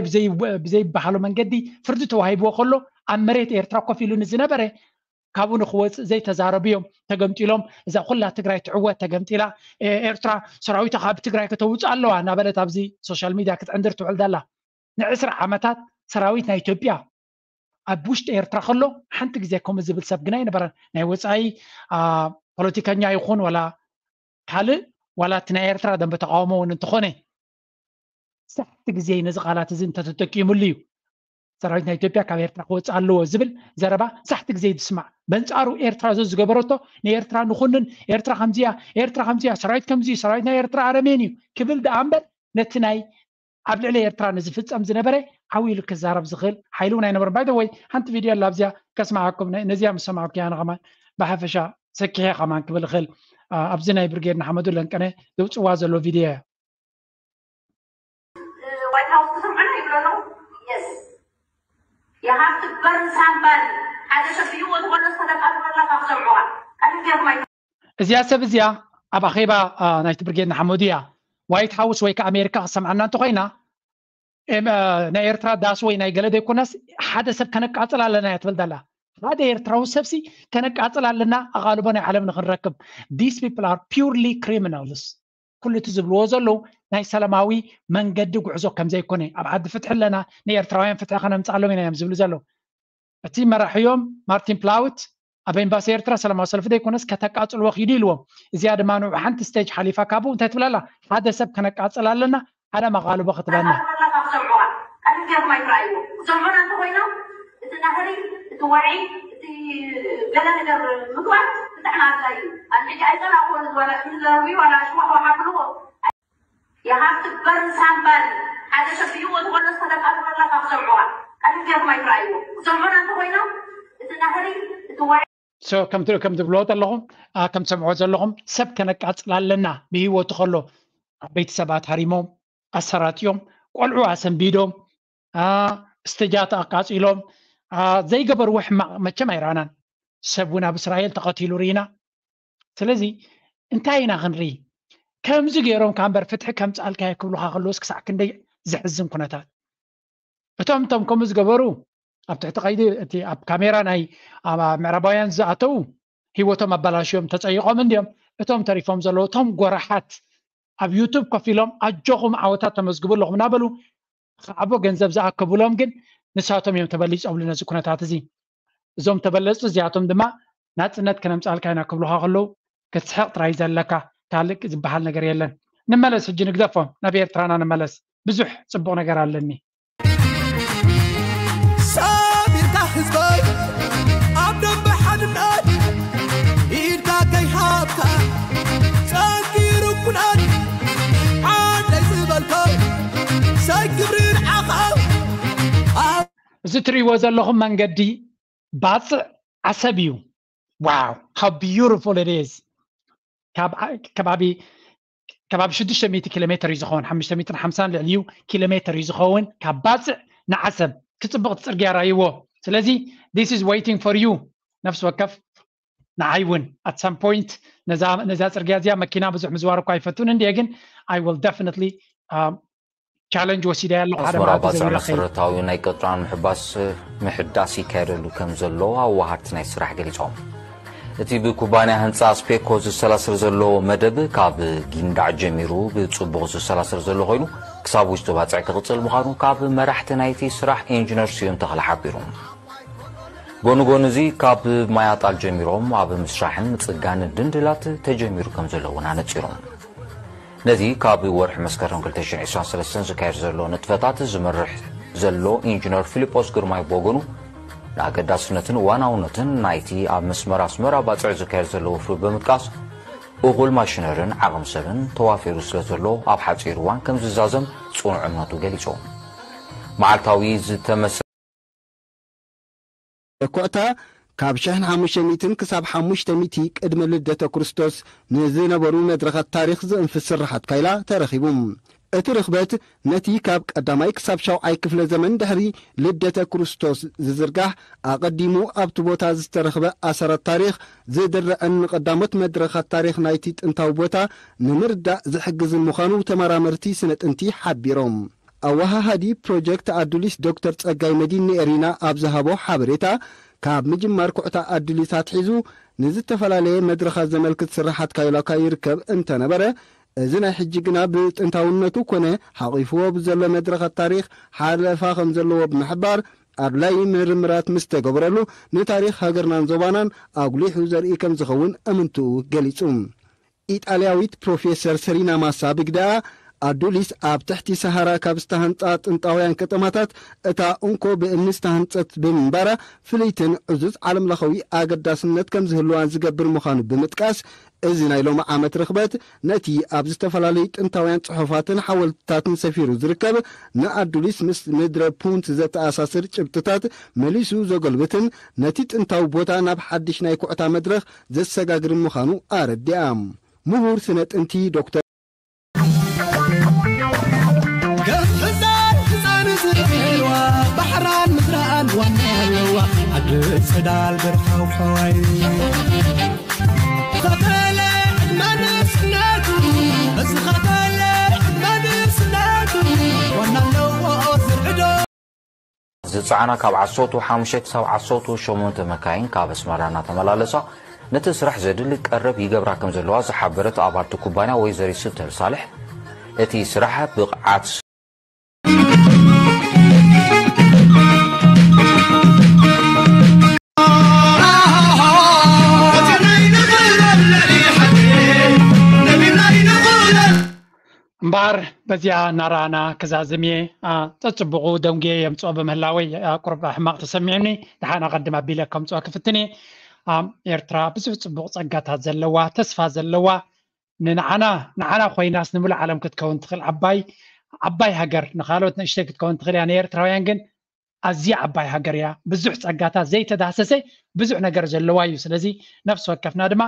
ብዘይበሃሎ መንገዲ ፍርዲ ተዋሂብዎ ከሎ ኣብ መሬት ኤርትራ ኮፍ ኢሉ ንዝነበረ ካብኡ ንክወፅእ ዘይተዛረቡ እዮም ተገምጢሎም እዛ ኩላ ትግራይ ትዕወት ተገምጢላ ኤርትራ ሰራዊቶ ካብ ትግራይ ከተውፅእ ኣለዋ እናበለት ኣብዚ ሶሻል ሚድያ ክትዕንድር ትውዕል ዘላ ንዕስራ ዓመታት ሰራዊት ናይ ኢትዮጵያ ኣብ ውሽጢ ኤርትራ ከሎ ሓንቲ ግዜ ከምኡ ዝብል ሰብ ግን ይነበረን ናይ ወፃኢ ፖለቲከኛ ይኹን ዋላ ካልእ ዋላ እቲ ናይ ኤርትራ ደንብ ተቃወሞ እውን እንትኾነ ሳሕቲ ግዜ ነዚ ቃላት እዚ እንተተጠቂሙሉ እዩ ሰራዊት ናይ ኢትዮጵያ ካብ ኤርትራ ክወፅእ ኣለዎ ዝብል ዘረባ ሳሕቲ ግዜ ዝስማዕ መንፃሩ ኤርትራ ዞ ዝገበረቶ ንኤርትራ ንኩንን ኤርትራ ከምዚ ርራ ከምዚ ሰራዊት ከም ሰራት ይ ኤርትራ ኣረሜን እዩ ክብል ኣ በር ነቲ ይ ኣብ ልዕሊ ኤርትራ ንዝፍፀም ዝነበረ ዓብዪ ኢሉ ክዛረብ ዝኽእል ሓይሉ እውን ኣይነበሮን ባይደ ወይ ሓንቲ ቪድዮ ኣላ ኣብዚያ ከስማዓኩም ነዚያ ምስ ሰማዕኩ ያነ ኸማን ብሓፈሻ ሰኪሐ ኸማን ክብል እኽእል ኣብዚ ናይ ብርጌድ ንሓመዱ ለንቀነ ዘውፅዋ ዘሎ ቪድዮ እያ የሃብቲ በርን ሳምባን ሓደ ሸፊይዎ ዝኮነ ሰለቃትለካ ክሰምዑዋ እዚኣ ሰብ እዚኣ ኣብ ኣኼባ ናይቲ ብርጌድ ንሓመዱ እያ وايت هاوس ويك امريكا ሰምዓና እንተኮይና ናይ ኤርትራ ዳስ ወይ ናይ ገለ ደይኮናስ ሓደ ሰብ ከነቃፅል ኣለና እያ ትብል ዘላ ሓደ ኤርትራዊ ሰብሲ ከነቃፅል ኣለና ኣቓልቦ ናይ ዓለም ንክንረክብ ዲስ ፒፕል ኣር ፒርሊ ክሪሚናልስ ኩሉ እቲ ዝብልዎ ዘለዉ ናይ ሰላማዊ መንገዲ ጉዕዞ ከምዘይኮነ ኣብ ዓዲ ፍትሒ ኣለና ንኤርትራውያን ፍትሒ ከነምፃ ኣሎም ኢና እዮም ዝብሉ ዘለዉ እቲ መራሒዮም ማርቲን ፕላውት ኣብ ኤምባሲ ኤርትራ ሰላማዊ ሰልፊ ደይኮነስ ከተቃፅልዎ ክኢሉ ኢልዎም እዚኣ ድማ ንዑ ሓንቲ ስተጅ ሓሊፋ ካብኡ እንታይ ትብላ ኣላ ሓደ ሰብ ከነቃፅል ኣለና ሓደ መቓልቦ ክትበና የሃብቲ በርንሳን ባል ሓደ ሸፊዎ ዝኾነ ዝተደቃሉ ዘለካ ክሰምዑዋ ቀንጀር ማይ ትረኣይዎ ክሰምዑና እንተኮይኖም እቲ ናህሪ እቲ ዋዒ ከም ዝብልዎ ተለኹም ከም ትሰምዖ ዘለኹም ሰብ ከነቃፅል ኣለና ብሂወቱ ከሎ ዓበይቲ ሰባት ሃሪሞም ኣሰራትዮም ቆልዑ ኣሰንቢዶም እስተጃት ኣቃፂሎም ዘይገበርዎ ሕማቅ መቸም ኣይረኣናን ሰብ እውን ኣብ እስራኤል ተቐቲሉ ርኢና ስለዚ እንታይ ኢና ክንርኢ ከምዚ ገይሮም ካብ እምበር ፍትሒ ከምፃልካየ ክብሉካ ከለዎስ ክሳዕ ክንደይ ዘሕዝን ኩነታት እቶም እቶም ከምኡ ዝገበሩ ኣብትሕቲ ኸይዲ እቲ ኣብ ካሜራ ናይ ምዕራባውያን ዝኣተው ሂወቶም ኣበላሽዮም ተፀይቆም እንዲኦም እቶም ተሪፎም ዘለዉ እቶም ጎራሓት ኣብ ዩቱብ ኮፍ ኢሎም ኣጆኹም ዓወታት ተመዝግቡ ኣለኹም እናበሉ ከዓቦ ገንዘብ ዝኣከብሎም ግን ንሳቶም እዮም ተበሊፆም ነዚ ኩነታት እዚ እዞም ተበለፅቲ እዚኣቶም ድማ ናፅነት ክነምፃልካ ኢና ክብልካ ከለዉ ክትስሕቕ ጥራይ ዘለካ ካልእ ዝበሃል ነገር የለን ንመለስ ሕጂ ንግደፎም ናብ ኤርትራና ንመለስ ብዙሕ ፅቡቅ ነገር ኣለኒ ህዝበይ ኣብ ደንቢ ሓድነት ኢድካ ከይሃብካ ፀጊሩ ኩነት ሓንደይ ዝበልኮ ሰይግብሪ ንዓኸው እዚ እትርእይዎ ዘለኹም መንገዲ ባፅዕ ዓሰብ እዩ ዋው ሃው ቢዩቲፉል ኢት ኢዝ ከባቢ ከባቢ 600 ኪሎ ሜትር እዩ ዝኸውን 550 ልዕልዩ ኪሎ ሜትር እዩ ዝኸውን ካብ ባፅዕ ንዓሰብ ክፅብቕ ትፅርግያ ራይዎ ስለዚህ ዲስ ኢዝ ዌይቲንግ ፎር ዩ ነፍስ ወከፍ ንዓይውን ኣት ሳም ፖይንት ነዛ ፅርግያ እዚያ መኪና ብዙሕ ምዝዋር እኳ ኣይፈቱን እንዴ ግን ኣይ ዊል ደፍነትሊ ቻለንጅ ወሲዳ ያለ ሓደ ናይ ቅጥራን ምሕባስ ምሕዳስ ይካየደሉ ከም ዘሎ ኣዋሃድቲ ናይ ስራሕ ገሊፆም እቲ ብኩባንያ ህንፃ ስፔኮ ዝሰላስር ዘሎ መደብ ካብ ጊንዳዕ ጀሚሩ ብፅቡቕ ዝሰላስር ዘሎ ኮይኑ ክሳብ ውሽጡ ባፅዕ ክቕፅል ምዃኑ ካብ መራሕቲ ናይቲ ስራሕ ኢንጂነር ስዩም ተኽሊ ሓቢሩ ጎኒ ጎኒ እዚ ካብ ማያጣል ጀሚሮም ኣብ ምስራሕን ምፅጋንን ድንድላት ተጀሚሩ ከም ዘሎ እውን ኣነፂሮም ነዚ ካብ ወርሒ መስከረም 223 ዝካየድ ዘሎ ንጥፈታት ዝመርሕ ዘሎ ኢንጂነር ፊልጶስ ግርማይ ቦጎኑ ንኣገዳስነትን ዋናውነትን ናይቲ ኣብ መስመር ኣስመራ ባፅዕ ዝካየድ ዘሎ ወፍሪ ብምጥቃስ እኹል ማሽነርን ዓቕም ሰብን ተዋፊሩ ስለ ዘሎ ኣብ ሓፂር እዋን ከም ዝዛዘም ፅኑዕ እምነቱ ገሊፆም መዓልታዊ ዝተመሰ ዝተመሰኮእታ ካብ 1500 ክሳብ 500 ቅድሚ ልደተ ክርስቶስ ንዝነበሩ መድረኻት ታሪክ ዝእንፍስ ስራሓት ካይላ ተረኺቡ እቲ ርኽበት ነቲ ካብ ቀዳማይ ክሳብ ሸውዓይ ክፍለ ዘመን ድሕሪ ልደተ ክርስቶስ ዝዝርጋሕ ኣቐዲሙ ኣብቲ ቦታ ዝተረኽበ ኣሰራት ታሪክ ዝድርዐን ንቐዳሞት መድረኻት ታሪክ ናይቲ ጥንታዊ ቦታ ንምርዳእ ዘሕግዝን ምዃኑ ተመራምርቲ ስነ ጥንቲ ሓቢሮም ኣዋሃሃዲ ፕሮጀክት ኣዱሊስ ዶ ተር ጸጋይ መዲን ንኤሪና ኣብ ዝሃቦ ሓበሬታ ካብ ምጅማር ኩዕታ ኣዱሊስትሒዙ ንዝተፈላለየ መድረኻት ዘመልክት ስራሓትካኢሎካ ይርከብ እንተ ነበረ እዚ ናይ ሕጂ ግና ብጥንታውነቱ ኮነ ሓቒፍዎ ብዘሎ መድረኻት ታሪክ ሓለፋ ከም ዘለዎ ብምሕባር ኣድላይ ምርምራት ምስ ተገብረሉ ንታሪክ ሃገርናን ዞባናን ኣጉሊሑ ዘርኢ ከም ዝኸውን እምንትኡ ገሊጹ ኢጣልያዊት ፕሮፌሰር ሰሪና ማሳ ብግዳኣ ኣዱሊስ ኣብ ትሕቲ ሰሃራ ካብ ዝተሃንፃ ጥንጣውያን ከተማታት እታ እንኮ ብእምኒ ዝተሃንፀት ብምንባራ ፍልይትን ዕዙዝ ዓለምለኻዊ ኣገዳስነት ከም ዝህልዋን ዝገብር ምዃኑ ብምጥቃስ እዚ ናይ ሎሚ ዓመት ርክበት ነቲ ኣብ ዝተፈላለዩ ጥንታውያን ፅሑፋትን ሓወልትታትን ሰፊሩ ዝርከብ ንኣዱሊስ ምስ ምድረ ፑንት ዘተኣሳስር ጭብጥታት መሊሱ ዘገልብትን ነቲ ጥንታዊ ቦታ ናብ ሓድሽ ናይ ኩዕታ መድረኽ ዘሰጋግር ምዃኑ ኣረዲኣ ምሁር ስነ ጥንቲ ዶክተር ፅዳል ብርሃው ኸዋይ ኸተለ መንስነቱ እዚ ኸተለ መንስነቱ ወናለዎ ዝርዕዶ ዝፀዓና ካብ 15 ክሳብ 18 መካይን ካብ ኣስመራ እናተመላለሳ ነቲ ስራሕ ዘድሊ ቀረብ ይገብራ ከም ዘለዋ ዝሓበረት ኣባልቲ ኩባንያ ወይዘሪት ስብተር ሳልሕ እቲ ስራሕ ብቕዓት እምበር በዚያ እናረኣና ከዛ ዘሚየ ፀፅቡቑ ደንጌ የምፅኦ ብምህላወይ ቁርባ ሕማቕ ተሰሚዑኒ ድሓና ቀድም ኣቢለ ከምፅኦ ክፍትን እየ ኤርትራ ብዙሕ ፅቡቕ ፀጋታት ዘለዋ ተስፋ ዘለዋ ንንዓና ንዓና ኮይናስ ንምሉእ ዓለም ክትከውን ትኽእል ዓባይ ዓባይ ሃገር ንካልኦት ንእሽተይ ክትከውን ትኽእል እያ ንኤርትራውያን ግን ኣዝያ ዓባይ ሃገር እያ ብዙሕ ፀጋታት ዘይተዳሰሰ ብዙሕ ነገር ዘለዋ እዩ ስለዚ ነፍሲ ወከፍና ድማ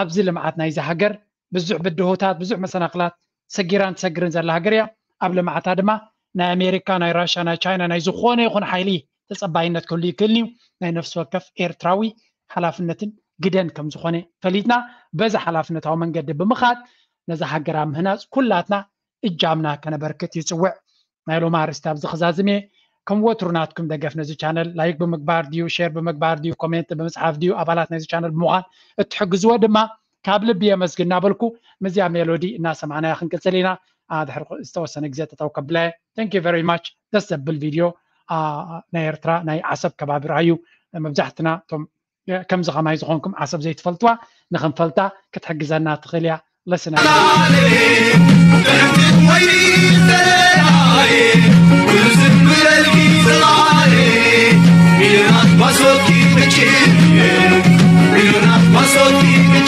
ኣብዚ ልምዓት ናይዚ ሃገር ብዙሕ ብድሆታት ብዙሕ መሰናክላት ሰጊራን ትሰግርን ዘላ ሃገር እያ ኣብ ልምዓታ ድማ ናይ ኣሜሪካ ናይ ራሽያ ናይ ቻይና ናይ ዝኾነ ይኹን ሓይሊ ተፀባይነት ክህሉ ይክእልኒ እዩ ናይ ነፍሲ ወከፍ ኤርትራዊ ሓላፍነትን ግደን ከም ዝኾነ ፈሊጥና በዚ ሓላፍነታዊ መንገዲ ብምኻድ ነዚ ሃገራ ምህናፅ ኩላትና እጃምና ከነበርክት ይፅውዕ ናይ ሎማ ኣርስቲ ኣብዚ ክዛዝም እየ ከም ወትሩ ናትኩም ደገፍ ነዚ ቻነል ላይክ ብምግባር ድዩ ሸር ብምግባር ድዩ ኮሜንት ብምፅሓፍ ድዩ ኣባላት ናይዚ ቻነል ብምዃን እትሕግዝዎ ድማ ካብ ልቢ የመስግን እናበልኩ ምዚኣ ሜሎዲ እናሰማዕና ክንቅፅል ኢና ድሕሪ ዝተወሰነ ግዜ ጠጠው ከብለ ተንክ ቨሪ ማች ደስ ዘብል ቪድዮ ናይ ኤርትራ ናይ ዓሰብ ከባቢ ረኣዩ መብዛሕትና እቶም ከምዚ ከማይ ዝኾንኩም ዓሰብ ዘይትፈልጥዋ ንክንፈልጣ ክትሕግዘና ትኽእል እያ ለስና Masokit için